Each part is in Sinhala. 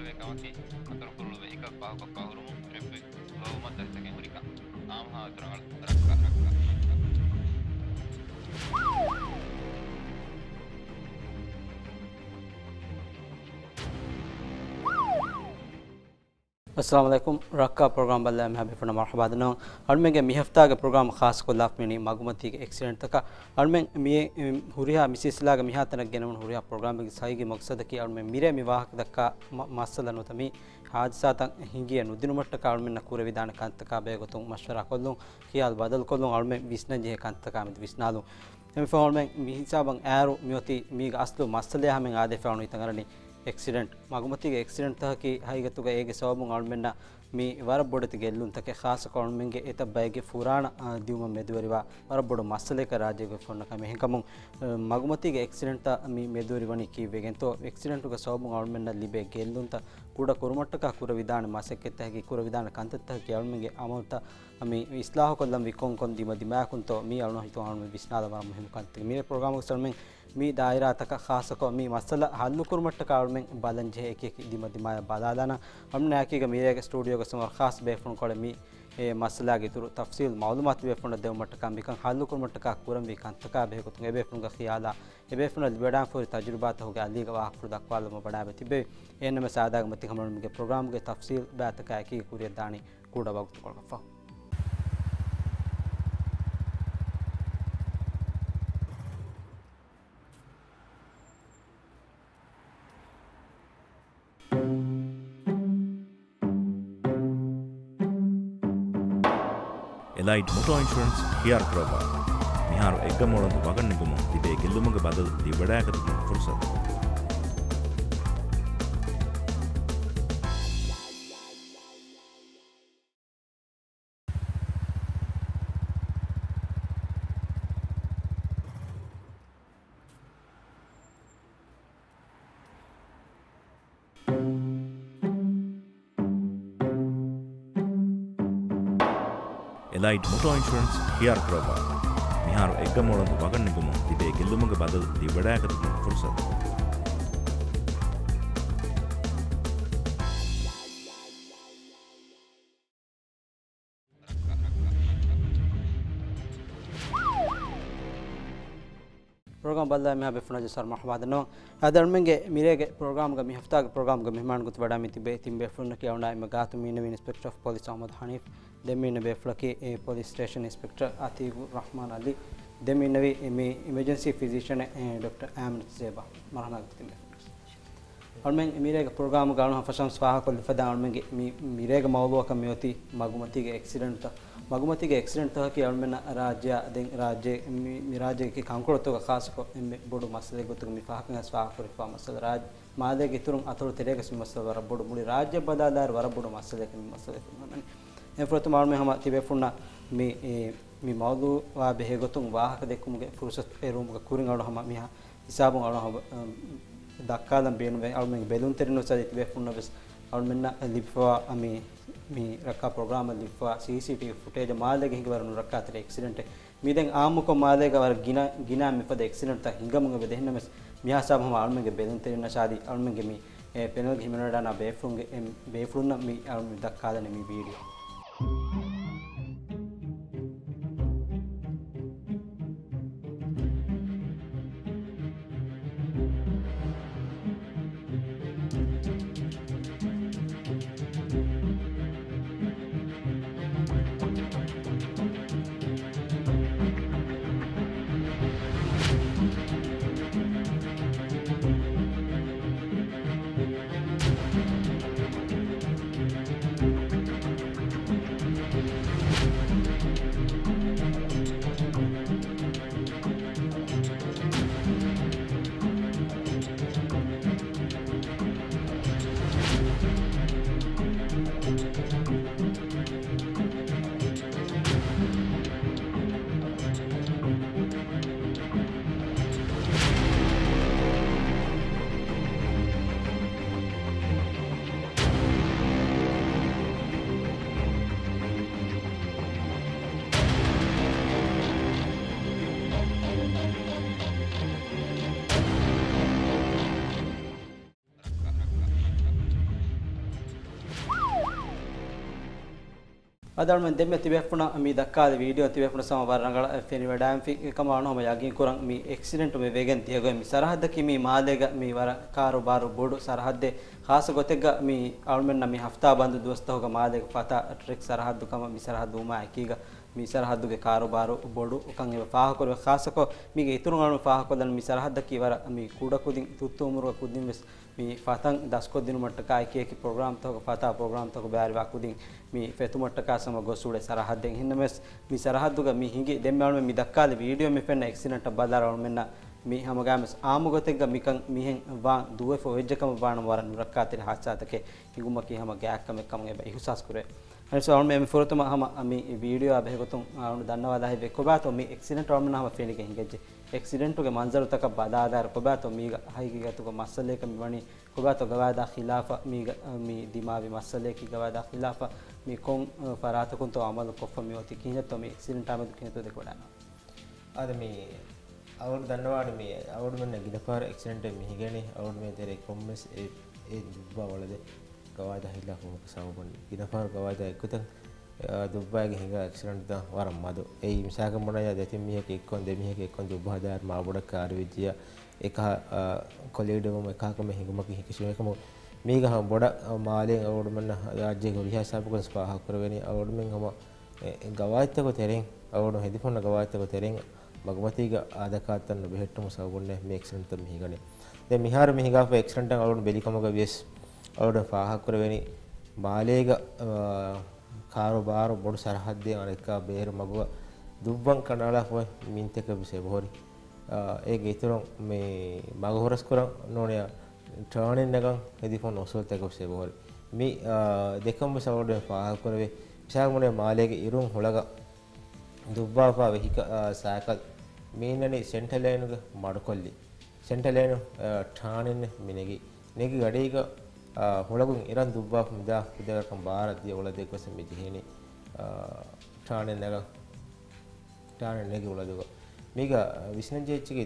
කුරුවේ කමකි අතර කුරුළුව එකක් පහක පහුරුමු ට්‍රිප් ලෝමත් දැක්කෙන් හුරිකා ආම් अस्सलाम वालेकुम रक्का प्रोग्राम बल्ला में हबे फना मरहबा दनो अड़में के मिहफ्ता के प्रोग्राम खास को लाफ मिनी मागुमती के एक्सीडेंट तक अड़में मि हुरिया मिसिसला के मिहा तनक गेनवन हुरिया प्रोग्राम के सही के मकसद की अड़में मिरे मिवाह दक्का मसला नो तमी हादसा तक हिंगिया नुदिन मट्ट का अड़में नकुरे विधान कांत का बे गोतुं मशवरा कोल्लुं खियाल बदल कोल्लुं अड़में विस्न जे कांत का में विस्नालुं එම ෆෝල්මෙන් මිහිසාබන් ඈරු මියොති මීග අස්ලු මස්සලය හමෙන් ආදෙ ෆවුනු ඉතගරණි ಎಕ್ಸಿಡೆಂಟ್ ಮಗುಮತಿಗೆ ಎಕ್ಸಿಡೆಂಟ್ ತಹಕಿ ಹೈಗತುಗ ಏಗೆ ಸೋಬುಂ ಅಳ್ಮೆನ್ನ ಮಿ ವರಬ್ಬೊಡತಿ ಗೆಲ್ಲುನ್ ತಕೆ ಖಾಸ ಕೊಳ್ಮೆಂಗೆ ಎತ ಬೈಗೆ ಫುರಾಣ ದಿಯುಮ ಮೆದುವರಿವ ವರಬ್ಬೊಡು ಮಸಲೇಕ ರಾಜ್ಯಗೆ ಫೊನ್ನ ಕಮೆ ಹೆಂಕಮುಂ ಮಗುಮತಿಗೆ ಎಕ್ಸಿಡೆಂಟ್ ತ ಮಿ ಮೆದುವರಿವನಿ ಕೀವೆಗೆಂತೋ ಎಕ್ಸಿಡೆಂಟುಗ ಸೋಬುಂ ಅಳ್ಮೆನ್ನ ಲಿಬೆ ಗೆಲ್ಲುಂತ ಕೂಡ ಕುರುಮಟ್ಟಕ ಕುರ ವಿಧಾನ ಮಸಕ್ಕೆತ್ತ ಹಗಿ ಕುರ ವಿಧಾನ ಕಂತತ್ತ ಹಗಿ ಅಳ್ಮೆಂಗೆ ಅಮೌಂತ ಅಮಿ ಇಸ್ಲಾಹ ಕೊಲ್ಲಂ ವಿಕೊಂ ಕೊನ್ ದಿಮ ದಿಮಾಕುಂತೋ ಮಿ ಅಳ್ನು ಹಿತು ಅಳ್ಮೆ ಬಿಸ್ನಾದ ವರ ಮುಹಿಮ್ ಕಂತ ಮಿ ಪ್ರೋಗ್ರಾಮ್ ಸಲ್ಮೆಂಗೆ ಮೀ ದಾಯಿರಾತಕ ಖಾಸಕ ಮೀ ಮಸಲ ಹಲ್ಲು ಕುರ್ಮಟ್ಟ ಕಾವಳ್ಮೆಂ ಬಲಂಜೆ ಏಕೆ ದಿಮ ದಿಮಾಯ ಬಲಾದಾನ ಹಮ್ನ ಯಾಕೀಗ ಮೀರೆಗೆ ಸ್ಟುಡಿಯೋಗೆ ಸುಮಾರು ಖಾಸ್ ಬೇಫುಣ್ ಕೊಳೆ ಮೀ ಏ ಮಸಲಾಗಿ ತುರು ತಫ್ಸೀಲ್ ಮಾಲೂಮಾತಿ ಬೇಫುಣ ದೇವ ಮಟ್ಟಕ ಬಿಕಂ ಹಲ್ಲು ಕುರ್ ಮಟ್ಟಕ ಕುರಂ ಬಿಕಂ ತಕ ಬೇಕುತು ಎ ಬೇಫುಣ ಖಿಯಾಲ ಎ ಬೇಫುಣ ಬೇಡಾ ಫೋರಿ ತಜುರ್ಬಾತ ಹೋಗಿ ಅಲ್ಲಿಗ ವಾಹಪುರ ದಕ್ವಾಲ ಮ ಬಡಾ ಬೆತಿಬೆ ಏನಮ ಸಾದಾಗ ಮತಿ ಹಮಣ ಮಿಗೆ ಪ್ರೋಗ್ರಾಮ್ ಗೆ ತಫ್ಸೀಲ್ ಬಾತಕ ಯಾಕಿ ಕುರಿಯ ದಾಣಿ ಕೂಡ ವಕ್ತ ಕೊಳಗಫಾ ෆ්ලයිට් මොටෝ ඉන්ශරන්ස් හියාර් කරවා මිහාරු එක මොළඳ වගන්නගුම තිබේ. ගෙල්ලුමග බදල් දිවඩාකරතින් පුරසත්. එලයිට් මොටෝ ඉන්ශරන්ස් හියාර් तो මිහාරු එක්ග दिवे गिल्लुम के बादल दिवड़ा एक तुम फुर्सत प्रोग्राम बदला में बेफुना जसर महबाद नो अदर मंगे के प्रोग्राम का मिहफ्ता के प्रोग्राम का मेहमान गुत बड़ा मिति बे तिम बेफुन के औना में गातु mean inspector of police Ahmed Hanif දෙමන්න බේෆ්ලකි police station inspector Atheeq Rahman Ali. දෙමින්නවී මේ ඉමජන්සි ෆිසිෂන ඩොක්ට ඇම් සේබ මරහනාගතින්න. ඔල්මෙන් මිරේග ප්‍රගාම ගන ෆශන් ස්වාහකොල් ෆදාවල්මගේ මිරේග මවලුවක මෙයොති මගුමතිගේ එක්සිඩන්ට මගුමතිගේ එක්සිඩන්ට හකි ඔල්මෙන රාජ්‍ය දෙ රාජ්‍ය මිරාජයක කංකොලතුක කාසකො බොඩු මසලේ ගොතුක මි පහක ස්වාහකොරි මසල රාජ මාදගේ තුරුම් අතුරු තෙරේග මසල වර බොඩු මුලි රාජ්‍ය බදාදාර වර බොඩු මසලක මසලක මන්නේ ಮಿ ಮಸಲೆ ಮನೆ ಎಫ್ರತು ಮಾಳ್ಮೆ ಹಮ ತಿಬೆ ಫುಣ್ಣ ಮಿ ಮಿ ಮೌಲು ವಾ ಬೆಹೆ ಗೊತ್ತುಂ ವಾಹಕ ದೆಕ್ಕುಮ್ಗೆ ಫುರ್ಸತ್ ಎ ರೂಮ್ಗೆ ಕೂರಿಂಗ್ ಅಳು ಹಮ ಮಿಹ ಹಿಸಾಬುಂ ಅಳು ಹಮ ದಕ್ಕಾದಂ ಬೇನುವೆ ಅಳ್ಮೆಂಗೆ ಬೆಲೂನ್ ತೆರಿನು ಸದಿ ತಿಬೆ ಫುಣ್ಣ ಬೆಸ್ ಅಳ್ಮೆನ್ನ ಲಿಫ್ವಾ ಅಮಿ ಮಿ ರಕ್ಕ ಪ್ರೋಗ್ರಾಮ್ ಲಿಫ್ವಾ ಸಿ ಸಿ ಟಿ ಫುಟೇಜ್ ಮಾಲೆಗೆ ಹಿಂಗೆ ಬರನು ರಕ್ಕ ಆತರೆ ಎಕ್ಸಿಡೆಂಟ್ ಮೀದೆಂಗೆ ಆಮುಕ ಮಾಲೆಗೆ ಅವರ ಗಿನ ಗಿನ ಮಿಪದ ಎಕ್ಸಿಡೆಂಟ್ ತ ಹಿಂಗಮುಂಗ ಬೆದೆ ಹೆನ್ನ ಮೆಸ್ ಮಿಯಾ ಸಾಬ್ ಹಮ ಅಳ್ಮೆಂಗೆ ಬೆಲೂನ್ ತೆರಿನ ಶಾದಿ ಅಳ್ಮೆಂಗೆ ಮಿ ಪೆನಲ್ಗೆ ಹಿಮನಡಾನ ಬೇಫ್ರುಂಗೆ ಬೇಫ್ರುನ್ನ ಮಿ ಅಳ್ಮಿ ದಕ್ಕಾದನೆ ಮಿ video Thank you. ಅದಳ men demme tibefuna mi dakkade video tibefuna sama war rangala feni wadam fi kamano ma yagin kuran mi accident me vegen tiago mi sarahadda ki mi maalega mi wara karu baru bodu sarahadde khasa gotega mi almenna mi hafta bandu dosta hoga maalega fata trick sarahaddu kama mi sarahaddu ma akiga mi sarahadduge karobaru bodu ukan eba faha korwe khasako mige iturun alme faha kodan mi sarahadda ki wara mi kuda kudin tuttu umuru kudin ves mi fatan dasko dinu mattaka eki eki program to fata program to bari wa kudin mi fetu mattaka sama gosude sarahadden hinnames mi sarahadduga mi hingi demme alme mi dakkale video me fenna accident badara almenna mi hamagames aamugotegga mikan mihen wa duwe fo vejjakam baana waran rakkatir haachatake hingumaki ಸೊ ಅವ್ನು ಮೇ ಫುರತುಮ ಹಮ ಅಮಿ ವಿಡಿಯೋ ಅಭೆ ಗೊತ್ತು ಅವ್ನು ದನ್ನವಾದ ಹೆ ಕೊಬಾತು ಮಿ ಎಕ್ಸಿಡೆಂಟ್ ಅವ್ನ ಹಮ ಫೇನಿಗೆ ಹಿಂಗೆಜ್ಜೆ ಎಕ್ಸಿಡೆಂಟ್ಗೆ ಮಂಜರು ತಕ ಬದಾದಾರ ಕೊಬಾತು ಮೀಗ ಹೈಗೆ ಗತುಗ ಮಸಲೇಕ ಮಿವಣಿ ಕೊಬಾತು ಗವಾದ ಖಿಲಾಫ ಮೀಗ ಮಿ ದಿಮಾವಿ ಮಸಲೇಕಿ ಗವಾದ ಖಿಲಾಫ ಮಿ ಕೊಂ ಫರಾತ ಕುಂತು ಅಮಲ್ ಕೊಫ ಮಿ ಒತಿ ಕಿಹಿನತ್ತು ಮಿ ಎಕ್ಸಿಡೆಂಟ್ ಆಮದು ಕಿಹಿನತ್ತು ದೆಕೊಡಾನ ಅದು ಮಿ ಅವ್ರು ದನ್ನವಾಡು ಮಿ ಅವ್ರು ಮನ್ನ ಗಿದಫಾರ ಎಕ್ಸಿಡೆಂಟ್ ಮಿ ಹಿಗೇಣಿ ಅವ್ರು ಮೇ ತೆರೆ ಕೊಮ್ಮೆಸ್ ಏ ದುಬ್ಬ ಒಳದೆ kawaida hila ko sababu gina far kawaida kutan dubbage hinga accident da waram madu ei misaka mona ya dati mihe ke kon de mihe ke kon dubba dar ma boda kar vidya eka colleague mo eka ko me hingma ki kisu eka mo මේක හම බොඩක් මාලයෙන් අවුඩුමන්න රාජ්‍යක විහාසාපක ස්පාහ කරවෙන අවුඩුමෙන් හම ගවාත්තක තෙරෙන් අවුඩු හෙදිපන්න ගවාත්තක තෙරෙන් මගමතික ආදකාතන්න බෙහෙට්ටම සවගුන්න මේක්ෂන්ත මිහිගන. මිහාර මිහිගා ක්ෂන්ට අවුන් බෙලිකමග වෙස් ඔවට පාහක්කරවෙනි බාලේග කාරුබාරු බොඩු සරහද්දේ අනෙක්කා බේරු මගුව දුබ්බන් කනාලක්ම මින්තක බිසේ බොහොරි. ඒ ඉතුරුම් මේ මගහොරස් කරම් නොනය ට්‍රාණෙන් නගම් එදිපොන් ඔසල්තක සේ බොහොරි. මේ දෙකම්ම සවඩ පාහකරවේ විශාගමනය මාලයක ඉරුම් හොළග දුබ්බාපා වෙහික සෑකත් මීනන සෙන්ටලෑනුක මඩුකොල්ලි. සෙන්ටලෑනු ට්‍රාණෙන් මිනගි. නෙගි ගඩේක ಹುಳಗುಂ ಇರನ್ ದುಬ್ಬಾ ಮಿದಾ ಕುದಗಕಂ ಭಾರತೀಯ ಉಳದೆ ಕೊಸ ಮಿಜಿಹೇನಿ ಠಾಣೆ ನಗ ಠಾಣೆ ನೆಗೆ ಉಳದುಗ ಮೀಗ ವಿಷ್ಣಂಜೇಚಿಗೆ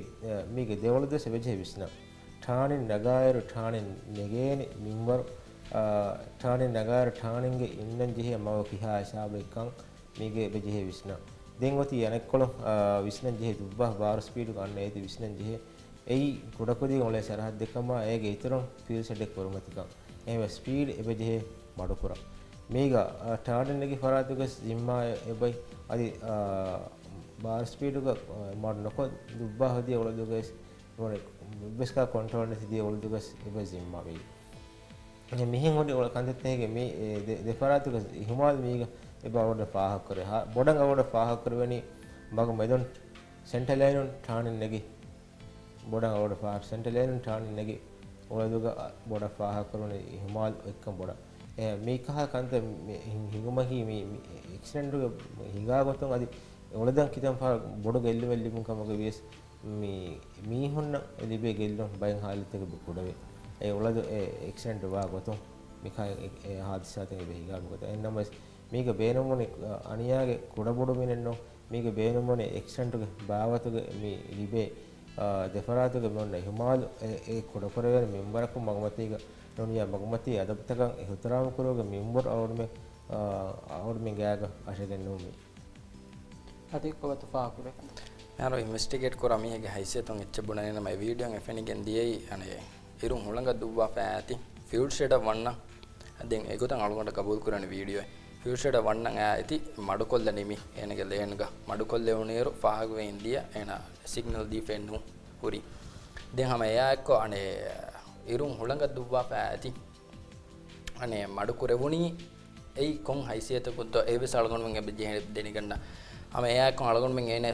ಮೀಗ ದೇವಳದ ಸೆವೆಜೆ ವಿಷ್ಣ ಠಾಣೆ ನಗಾಯರು ಠಾಣೆ ನೆಗೇನಿ ಮಿಂಬರು ಠಾಣೆ ನಗಾಯರು ಠಾಣೆಂಗೆ ಇನ್ನಂಜಿಹೆ ಮವ ಕಿಹಾ ಶಾಬೆಕ್ಕಂ ಮೀಗೆ ಬೆಜಿಹೆ ವಿಷ್ಣ ದೆಂಗೊತಿ ಯನೆಕ್ಕೊಳು ವಿಷ್ಣಂಜಿಹೆ ದುಬ್ಬಾ ಬಾರು ಸ್ಪೀಡು ಅನ್ನ ಏತಿ ವಿಷ್ಣಂಜಿಹೆ එයි ගොඩක්කොදී ඔොල සැරහත් දෙකම ඇගේ ඉතරම් ෆිල් සඩෙක් වරුමතිකක් එම ස්පීඩ් එබජහේ මඩුකුරක් මේක ටාඩනගේ පරාතුක සිම්මා එබයි අධි බාර්ස්පීඩුක මට නොකො දුබ්බාහදිය ඔොලදුකස් බස්ක කොන්ටරන සිදිය ඔොලදුකස් එබ සිම්මවෙයි මෙහි හොට ඔල කන්තත්නයගේ මේ දෙපරාතුක හිමාල් මේක එබවට පාහක්කර හා බොඩන් අවට පාහක්කරවැනි මග මෙදොන් සෙන්ටලයිනුන් ටානෙන් නැගේ බොඩ ඔඩ පා සැටලයන් ටාන්නගේ ඔලදුග බොඩ පාහ කරුණ හිමාල් එක්කම් බොඩ. මේ කහ කන්ත හිඟමහි එක්සන්ඩු හිඟාගොතුන් අද ඔලදන් කිතම් පා බොඩ ගෙල්ලි වෙල්ලිමුම් කමක වේස් මීහොන්න එලිබේ ගෙල්ලොම් බයින් හාලිතක බොකුඩවේ ඒ ඔලද එක්සන්ට වා ගොතුන් මික හාදිසාතක බෙහිගාගොත එන්නම මේක බේනමුණ අනියාගේ කුඩ බොඩු මිනෙන්නෝ. මේක බේනමුණ එක්සන්ටුක භාවතුක ලිබේ දෙපරාතද බොන්න හිමාල් ඒ කොඩපරවල මෙම්බරක්කු මගමතීග නොනිය මගමතී අදපතකං එහුතරාමකරෝග මෙම්බර් අවුරුම අවුරුම ගෑග අශය දෙන්නුමි අතිකොවතුපාකුර යාර ඉන්වස්ටිගේට් කොර මියගේ හයිසේතුන් එච්චබුණනම වීඩියෝ එෆෙනිගෙන් දියයි. අනේ ඉරුම් හුළඟ දුබ්වා පෑති. ෆිල්ඩ් ෂෙඩ වන්න. අදෙන් ඒකතන් අලුකට කබූල් කරන වීඩියෝ ಕುರನೆ ವಿಡಿಯೋ ಫ್ಯೂಚರ್ಡ ವಣ್ಣಂಗ ಐತಿ ಮಡುಕೊಲ್ದ ನಿಮಿ ಏನಗೆ ಲೇನ್ಗ ಮಡುಕೊಲ್ಲೆ ಉಣೇರು ಫಾಗುವೆ ಇಂದಿಯ ಏನ ಸಿಗ್ನಲ್ ದೀಫೆನ್ನು ಹುರಿ ದೆನ್ ಹಮ ಯಾಕೋ ಅನೆ ಇರುಂ ಹುಳಂಗ ದುವ್ವಾ ಐತಿ ಅನೆ ಮಡುಕುರೆವುಣಿ ei kon haisiyata kutto ebe salgon men ebe jehne deniganna ame ya kon algon men ene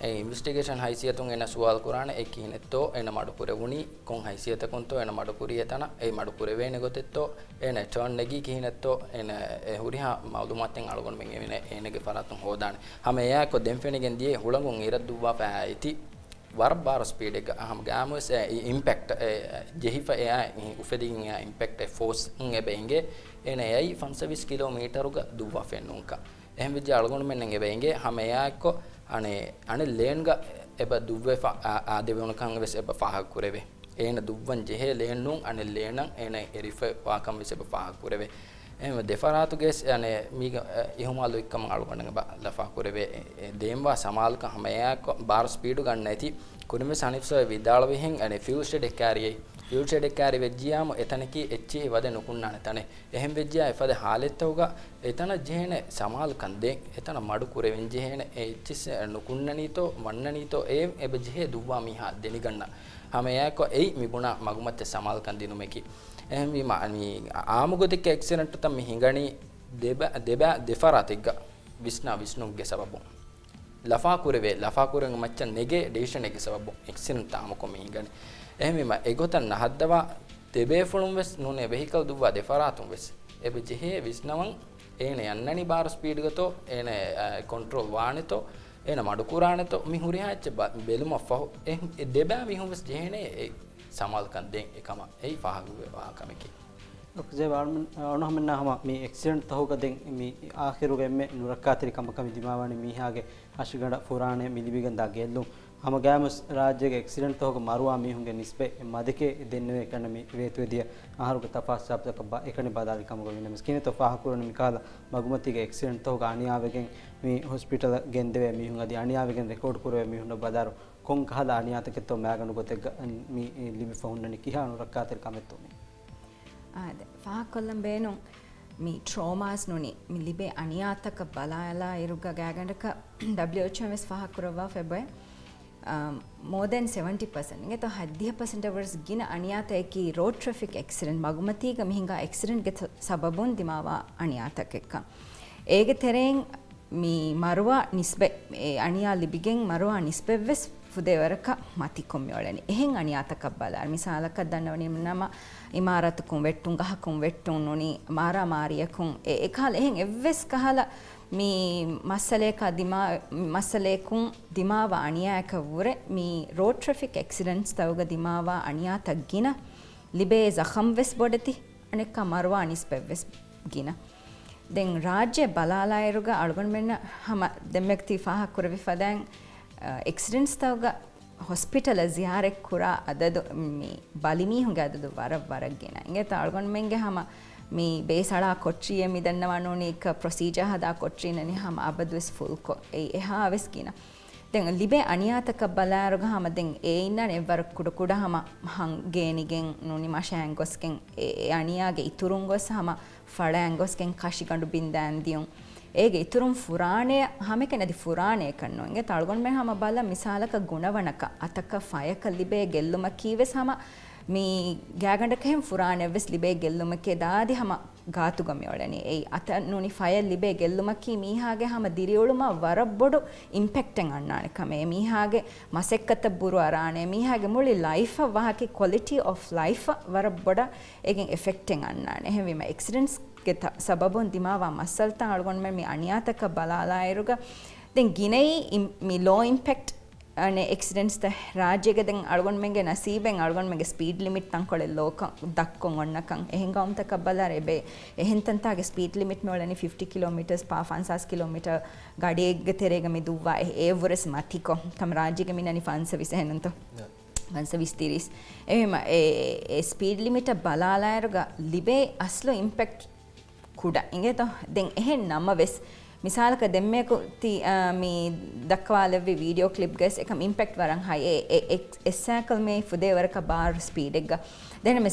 suwal wes kurane ඒ ඉන්වස්ටිගේෂන් හයිසියතුන් එන සුවල් කුරාන ඒ කිනෙත්තෝ එන මඩුකුර වුණි කොන් හයිසියතකුන්තෝ එන මඩුකුරිය තන ඒ මඩුකුර වේන ගොතෙත්තෝ එන චොන් නෙගි කිනෙත්තෝ එන හුරිහා මවුදුමත්තෙන් අලගොන් මෙන් එන එනගේ ෆරතුන් හොදාන හැම එයා කො දෙම්ෆෙනිගෙන් දියේ හුලඟුන් ඉරද්දුවා පෑයිති වරබාර ස්පීඩ් එක අහම ගාමස් ඉම්පැක්ට් ජෙහිෆ එයා උෆෙදින් එයා ඉම්පැක්ට් ෆෝස් එබෙන්ගේ එන එයි 520 කිලෝමීටරුක දුවා ෆෙන්නුන්ක එහෙම විදිහ අලගොන් මෙන් එබෙන්ගේ හැම එයා කො අනේ අනේ ලේන්ග එබ දුව්වේ ආදෙවුණකන් වෙස් එබ ෆාහක් කුරෙවේ ඒන දුව්වන් ජෙහෙ ලේන්නුන් අනේ ලේනන් ඒන එරිෆ වාකම් වෙස් එබ ෆාහක් කුරෙවේ එහෙම දෙෆරාතුගේ යනේ මීග ඉහුමාලු එක්කම අලුගණක ලෆා කුරවේ දේම්වා සමාල්ක හමයක් බාර ස්පීඩු ගන්න ඇති. කුරුමෙ සනිෆ්සෝ විදාල වෙහෙන් අනේ ෆියුල් ස්ටේඩ් එක්කාරියේ ෆියුල් ස්ටේඩ් එක්කාරි වෙජ්ජියාම එතනකි එච්චි වද නුකුන්නාන තනේ එහෙම් වෙජ්ජියා එපද හාලෙත්තවග එතන ජෙහෙන සමාල් කන්දේ එතන මඩු කුරෙවෙන් ජෙහෙන එච්චිස් නුකුන්නනීතෝ වන්නනීතෝ ඒ එබ ජෙහෙ දුවා මිහා දෙනිගන්න හමයක එයි මිබුණා මගුමත් සමාල් කන්දිනුමකි එහෙම මි ආමුගතික එක්සෙලන්ට් තම හිඟණි දෙබ දෙබ දෙෆරාතිග්ග විස්නා ಲಫಾಕುರವೇ ಲಫಾಕುರಂಗ ಮಚ್ಚ ನೆಗೆ ಡಿಸಿಷನ್ಗೆ ಸಬಬು ಎಕ್ಸಿನ್ ತಾಮಕೊಮ್ಮೆ ಹಿಂಗನೆ ಎಹಮಿಮ ಎಗೊತನ್ನ ಹದ್ದವ ತೆಬೇಫುಳುಂ ವೆಸ್ ನೂನೆ ವೆಹಿಕಲ್ ದುವ್ವ ದೆಫರಾತುಂ ವೆಸ್ ಎಬೆ ಜೆಹೆ ವಿಸ್ನವಂ ಏನೆ ಅನ್ನನಿ ಬಾರ್ ಸ್ಪೀಡ್ಗತೋ ಏನೆ ಕಂಟ್ರೋಲ್ ವಾಣಿತೋ ಏನ ಮಡುಕುರಾಣತೋ ಮಿ ಹುರಿಹಾಚ ಬೆಲುಮ ಫಹು ಎ ದೆಬಾ ಮಿಹುಂ ವೆಸ್ ಜೆಹೆನೆ ಸಮಾಲ್ಕಂದೇಂ ಎಕಮ ಎಯ್ ಫಹಗುವೆ ವಾಕಮಿಕೆ ಜವಾಣ ಅವನು ಹಮ್ಮನ್ನ ಹಮ ಮಿ ಎಕ್ಸಿಡೆಂಟ್ ತಹುಗದೆಂ ಮಿ ಆಖಿರುಗೆ ಎಮ್ಮೆ ನುರಕ್ಕಾತಿರಿ ಕಮಕ ಮಿ ದಿಮಾವಾಣಿ ಮಿ ಹಾಗೆ ಅಶುಗಡ ಪುರಾಣೆ ಮಿಲಿಬಿಗಂದ ಗೆಲ್ಲು ಹಮ ಗ್ಯಾಮಸ್ ರಾಜ್ಯಗೆ ಎಕ್ಸಿಡೆಂಟ್ ತಹುಗ ಮಾರುವ ಮಿ ಹುಂಗೆ ನಿಸ್ಬೆ ಮದಕೆ ದೆನ್ನುವೆ ಕಣ ಮಿ ವೇತುದಿಯ ಆಹಾರುಗ ತಪಾಸ್ ಶಾಪ್ತ ಕಬ್ಬ ಎಕಣಿ ಬಾದಾಲಿ ಕಮಗ ಮಿ ನಮಸ್ ಕಿನೆ ತಫಾ ಹಾಕುರನ ಮಿ ಕಾಲ ಮಗುಮತಿಗೆ ಎಕ್ಸಿಡೆಂಟ್ ತಹುಗ ಅಣಿಯಾವೆಗೆ ಮಿ ಹಾಸ್ಪಿಟಲ್ ಗೆಂದೆವೆ ಮಿ ಹುಂಗ ದಿ ಅಣಿಯಾವೆಗೆ ರೆಕಾರ್ಡ್ ಕುರುವೆ ಮಿ ಹುಂಡ ಬದಾರು ಕೊಂಕಾಲ ಅಣಿಯಾತಕ್ಕೆ ತೋ ಮ್ಯಾಗನು ಗೊತ್ತೆ ಮಿ ಲಿಬಿ ಫೌಂಡನಿ ಕಿಹಾನು ರಕ್ಕಾತಿರಿ ಕಮೆತ್ತು ಮಿ ފާކޮල්ލަންބޭނުން މީ ޓ್ರೋಮಾಸ್ ನುನಿ ಮಿಲಿಬೆ ಅನಿಯಾತಕ ಬಲಾಯಲ ಇರುಗ ಗ್ಯಾಗಂಡಕ ಡಬ್ಲ್ಯೂಎಚ್ಒ ಎಸ್ ಫಹಕುರವ ಫೆಬೆ ಮೋರ್ ದೆನ್ ಸೆವೆಂಟಿ ಪರ್ಸೆಂಟ್ ಇಂಗೆ ತೋ ಹದ್ದಿಯ ಪರ್ಸೆಂಟ್ ಅವರ್ಸ್ ಗಿನ ಅನಿಯಾತ ಏಕಿ ರೋಡ್ ಟ್ರಾಫಿಕ್ ಆಕ್ಸಿಡೆಂಟ್ ಮಗುಮತೀಗ ಮಿಹಿಂಗ ಆಕ್ಸಿಡೆಂಟ್ಗೆ ಸಬಬುನ್ ದಿಮಾವ ಅನಿಯಾತಕೆಕ್ಕ ಏಗೆ ತೆರೆಂಗ್ ಮೀ ಮರುವ ನಿಸ್ಬೆ ಅಣಿಯಾ ಲಿಬಿಗೆಂಗ್ ಮರುವ ನಿಸ್ಬೆವ್ವೆಸ್ ಫುದೇವರಕ ಮತಿ ಕೊಮ್ಮಿಯೋಳನಿ ಎಹೆಂಗ್ ಅನಿಯಾತಕ ಬಲಾರ್ ಮಿಸಾಲಕ ದನ್ನವನಿ ನಮ್ಮ ඉමාරතකුම් වෙට්ටුන් ගහකුම් වෙට්ටුන් නොනි මාරාමාරියකුම් එකහල එහෙන් එව්වෙස් කහල මී මස්සලේක මස්සලේකුම් දිමාව අනියායක වුර මී රෝට්‍රෆික් එක්සිඩන්ස් තවග දිමාවා අනියා තක්ගින ලිබේ සහම් වෙස් බොඩති අනෙක් අමරවා අනිස් පැව්වෙස් ගින. දෙන් රාජ්‍ය බලාලායරුග අඩුගන් මෙන්න හම දෙමෙක්ති පාහක්කුරවි පදෑන් එක්සිඩන්ස් තවග ಕುರವಿ ಫದ್ಯಾಂಗ್ ಎಕ್ಸಿಡೆಂಟ್ಸ್ ತವಗ ಹಾಸ್ಪಿಟಲ್ ಜಿಯಾರೆಕ್ ಕುರ ಅದದು ಮೀ ಬಲಿಮೀಹುಂಗೆ ಅದದು ವರ ವರಗ್ಗೆನ ಹಿಂಗೆ ತಾಳ್ಗೊಂಡು ಮೆಂಗೆ ಹಮ ಮೀ ಬೇಸಳ ಕೊಟ್ರಿಯ ಮಿದನ್ನವನೋನಿ ಕ ಪ್ರೊಸೀಜರ್ ಹದ ಕೊಟ್ರಿನನಿ ಹಮ ಅಬದ್ವೆಸ್ ಫುಲ್ ಕೊ ಏ ಎಹಾ ಅವೆಸ್ಕಿನ ದೆಂಗ ಲಿಬೆ ಅಣಿಯಾತಕ ಬಲಾರುಗ ಹಮ ದೆಂಗ್ ಏ ಇನ್ನನೆ ಎವ್ವರ ಕುಡ ಕುಡ ಹಮ ಹಂ ಗೇನಿಗೆಂ ನುನಿ ಮಶಾಂಗೊಸ್ಗೆಂ ಏ ಅಣಿಯಾಗೆ ಇತುರುಂಗೊಸ್ ಹಮ ಫಳಾಂಗೊಸ್ಗೆಂ ಕಶಿಗಂಡು ಬಿಂದಾಂದಿಯುಂ ඒಗೆ ඉතුරුම් ފުރާނೇ ಹಮೆಕೆ ನದಿ ފުރާނೇ ಕಣ್ಣುಂಗೆ ತಳ್ಗೊಂಡ್ಮೆ ಹಮ ಬಲ ಮಿಸಾಲಕ ಗುಣವನಕ ಅತಕ ಫಯಕ ಲಿಬೆ ಗೆಲ್ಲುಮ ಕೀವೆಸ್ ಹಮ ಮೀ ಗ್ಯಾಗಂಡಕ ಹೆಂ ފުރާނެއްވެސް ಲಿಬೆ ಗೆಲ್ಲುಮಕ್ಕೆ ದಾದಿ ಹಮ ಗಾತುಗಮಿಯೊಳನಿ ಏಯ್ ಅತ ನುನಿ ಫಯಲ್ ಲಿಬೆ ಗೆಲ್ಲುಮಕ್ಕಿ ಮೀಹಾಗೆ ಹಮ ದಿರಿಯೊಳುಮ ವರಬ್ಬೊಡು ಇಂಪೆಕ್ಟೆಂಗ್ ಅಣ್ಣಾಣೆ ಕಮೆ ಮೀಹಾಗೆ ಮಸೆಕ್ಕತ್ತ ಬುರು ಅರಾಣೆ ಮೀಹಾಗೆ ಮುಳಿ ಲೈಫ್ ವಾಹಕಿ ಕ್ವಾಲಿಟಿ ಆಫ್ ಲೈಫ್ ವರಬ್ಬೊಡ ಏಗೆ ಎಫೆಕ್ಟೆಂಗ್ ಅಣ್ಣಾಣೆ ಹೆವಿಮ ಎಕ್ಸಿಡೆಂಟ್ಸ್ ಗೆ ಸಬಬುನ್ ದಿಮಾವ ಮಸ್ಸಲ್ತ ಅಳ್ಗೊಂಡ್ ಮೇ ಮಿ ಅಣಿಯಾತಕ ಬಲಾಲಾಯರುಗ ದೆನ್ ಗಿನೈ ಮಿ ಲೋ ಇಂಪ್ಯಾಕ್ಟ್ ಅನೆ ಎಕ್ಸಿಡೆಂಟ್ಸ್ ದ ರಾಜ್ಯಗೆ ದೆನ್ ಅಳ್ಗೊಂಡ್ ಮೆಂಗೆ ನಸೀಬೆನ್ ಅಳ್ಗೊಂಡ್ ಮೆಂಗೆ ಸ್ಪೀಡ್ ಲಿಮಿಟ್ ತಂಕೊಳೆ ಲೋಕ ದಕ್ಕೊಂ ಒಣ್ಣಕಂ ಎಹೆಂಗ ಅಮ್ತ ಕಬ್ಬಲಾರೆ ಬೆ ಎಹೆಂತಂತಾಗೆ ಸ್ಪೀಡ್ ಲಿಮಿಟ್ ಮೇಳನಿ ಫಿಫ್ಟಿ ಕಿಲೋಮೀಟರ್ಸ್ ಪಾ ಫನ್ಸಾಸ್ ಕಿಲೋಮೀಟರ್ ಗಾಡಿಗೆ ತೆರೆಗೆ ಮಿ ದುವ್ವ ಏವುರಸ್ ಮತಿಕೊ ತಮ್ಮ ರಾಜ್ಯಗೆ ಮಿನನಿ ಫನ್ಸ ವಿಸೆಹೆನಂತ වන්ස විස්තිරිස් එම ඒ ස්පීඩ් ලිමිට බලාලායරුග ලිබේ අස්ලු ඉම්පෙක්ට් කුඩ. ඉගේත දෙන් එහෙන් නම්ම වෙස්. මිසාලක දෙම්මයකු මී දක්වාලවෙ වීඩියෝ කලිප් ගෙස් එක ඉම්පෙක්් වරන් හයි. එස්සෑකල් මේ ෆුදේවරක බාර් ස්පීඩෙක්ග දෙනම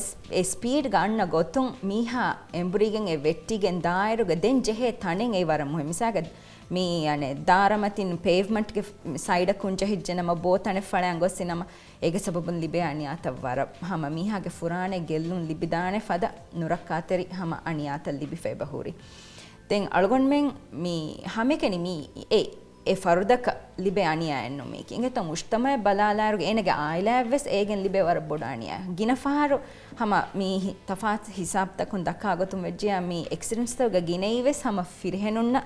ස්පීඩ් ගන්න ගොත්තුන් මීහා එම්බරිගෙන් වෙට්ටිගෙන් දායරුග දෙන් ජෙහේ තනෙන් ඒ වරමුහ මිසාගද මේ අනේ දාරමතින් පේවමට්ගේ සයිඩ කුංච හිද්ජනම බෝතන ඵලයන් ගොස්සිනම ಅಂಗೊಸ್ಸಿನಮ ಏಗೆ ಸಬಬುನ್ ಲಿಬೆ ಅಣಿಯಾತ ವರ ಹಮ ಮೀಹಾಗೆ ಫುರಾಣೆ ಗೆಲ್ಲುನ್ ಲಿಬಿದಾಣೆ ಫದ ನುರಕ್ಕಾತೆರಿ ಹಮ ಅಣಿಯಾತ ಲಿಬಿ ಫೆ ಬಹುರಿ ತೆಂಗ್ ಅಳ್ಗೊಂಡ್ಮೆಂಗ್ ಮೀ ಹಮೆಕೆನಿ ಮೀ ಏ ಎ ಫರುದಕ ಲಿಬೆ ಅಣಿಯ ಎನ್ನು ಮೇಕಿ ಇಂಗೆ ತೊ ಮುಷ್ತಮ ಬಲಾಲಾರು ಏನಗೆ ಆಯ್ಲಾವೆಸ್ ಏಗೆನ್ ಲಿಬೆ ವರ ಬೊಡ ಅಣಿಯ ಗಿನಫಾರು ಹಮ ಮೀ ತಫಾತ್ ಹಿಸಾಬ್ ತಕುನ್ ದಕ್ಕ ಆಗತು ವೆಜ್ಜಿಯ ಮೀ ಎಕ್ಸಿಡೆಂಟ್ಸ್ ತಗ ಗಿನೈವೆಸ್ ಹಮ ಫಿರ್ಹೆನುನ್ನ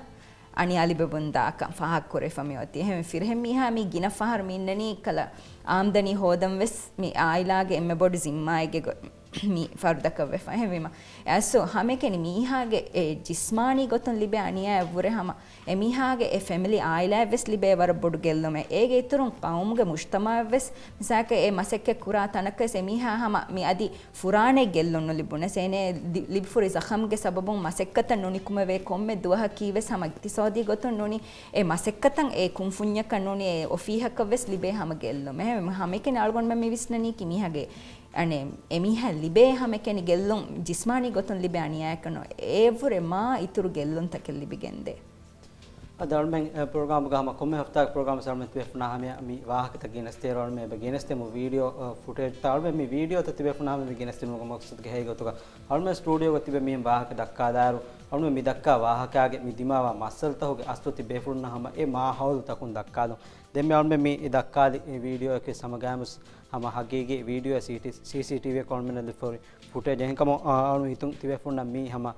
ಅಣಿ ಅಲಿಬೆಬುಂದಾಕ ಫಹಾಕ್ ಕೊರೆ ಫಮಿಯೋತಿ ಹೆಮೆ ಫಿರ್ಹೆ ಮೀಹಾ ಮೀ ಗಿನ ಫಹರ್ ಮೀನ್ನನಿ ಕಲ ආම්දනි හෝදම් වෙස් මේ ආයිලාගේ එම බොඩු සිම්මායගේ ފަރުދަކަށް ވެފަހެވීම އައްސު ހަމެކެނި މީހާގެ ޖިސްމާނީ ގޮތުން ލިބެ އަނިއައި ވުރެ ހަމަ އެމީހާގެ އެ ފެމިލި އާއިލައި ވެސް ލިބޭ ވަރަށް ބޮޑު ގެއްލުމެއް ޭގެ އިތުރުން ޤައުމުގެ މުއްޖުތަމާއަށް ވެސް މިސާކަށް އެ މަސައްކެއް ކުރާ ތަނަކަސް އެމީހާ ހަމަ މި އަދި ފުރާނެ ގެއްލުންނު ލިބުނެ ސޭނޭ ލިބުފުރި ޒަޚަމުގެ ސަބަބުން މަސައްކަތަށް ނުނިކުމެވޭ ކޮންމެ ދުވަހަކީވެސް ހަމަ އިކްތިސޯދީ ގޮތުން ނުނި އެ މަސައްކަތަށް އެ ކުންފުންޏަކަށް ނުނި އެ އޮފީހަކަށް ވެސް ލިބޭ ހަމަ ގެއްލުމެ ހަމެކެނި އަޅުގޮންމެ މިވިސްނަނީ ކިމީހަގެ ಮೆ ವಿಸ್ನನಿ ಕಿ ಮೀಹಾಗೆ ಅಣೆ ಎಮಿಹ ಲಿಬೆ ಹಮೆಕೆನಿ ಗೆಲ್ಲೊಂ ಜಿಸ್ಮಾನಿ ಗೊತ್ತನ್ ಲಿಬೆ ಅಣಿಯಾಕನೋ ಏವುರೆ ಮಾ ಇತುರು ಗೆಲ್ಲೊಂ ತಕೆ ಲಿಬಿಗೆಂದೆ ಅದಲ್ಮೆಂ ಪ್ರೋಗ್ರಾಮ್ ಗಮ ಕೊಮ್ಮೆ ಹಫ್ತಾ ಪ್ರೋಗ್ರಾಮ್ ಸರ್ಮೆಂ ತುಫ್ನಾ ಹಮೆ ಮಿ ವಾಹಕ ತಗಿನಸ್ತೆ ರೋಲ್ಮೆ ಬಗಿನಸ್ತೆ ಮು ವಿಡಿಯೋ ಫುಟೇಜ್ ತಾಳ್ಮೆ ಮಿ ವಿಡಿಯೋ ತತಿಬೆ ಫುನಾ ಹಮೆ ಬಗಿನಸ್ತೆ ಮು ಮಕ್ಸದ್ ಗೆ ಹೇಗತುಗ ಅಲ್ಮೆ ಸ್ಟುಡಿಯೋ ಗತಿಬೆ ಮಿ ವಾಹಕ ದಕ್ಕಾದಾರು ಅಲ್ಮೆ ಮಿ ದಕ್ಕಾ ವಾಹಕಾಗೆ ಮಿ ದಿಮಾವ ಮಸ್ಸಲ್ ತಹುಗೆ ಅಸ್ತುತಿ ಬೇಫುನ್ನ ಹಮ ಎ ಮಾ ಹೌಲ್ ತಕುನ್ ದಕ್ಕಾದು ದೆಮ್ಮೆ ಅಲ್ಮೆ ಮಿ ದಕ್ಕಾದಿ ವಿಡಿಯೋ ಕೆ ಸಮಗಾಮಸ್ ಹಮ ಹಗೀಗೆ video C C T V ಕಾನ್ಮೆನಲ್ಲಿ ಫೋರಿ ಫುಟೇಜ್ ಹೆಂಕಮ ಅಣು ಹಿತುಂ ತಿವೆ ಫುನ್ನ ಮಿ ಹಮ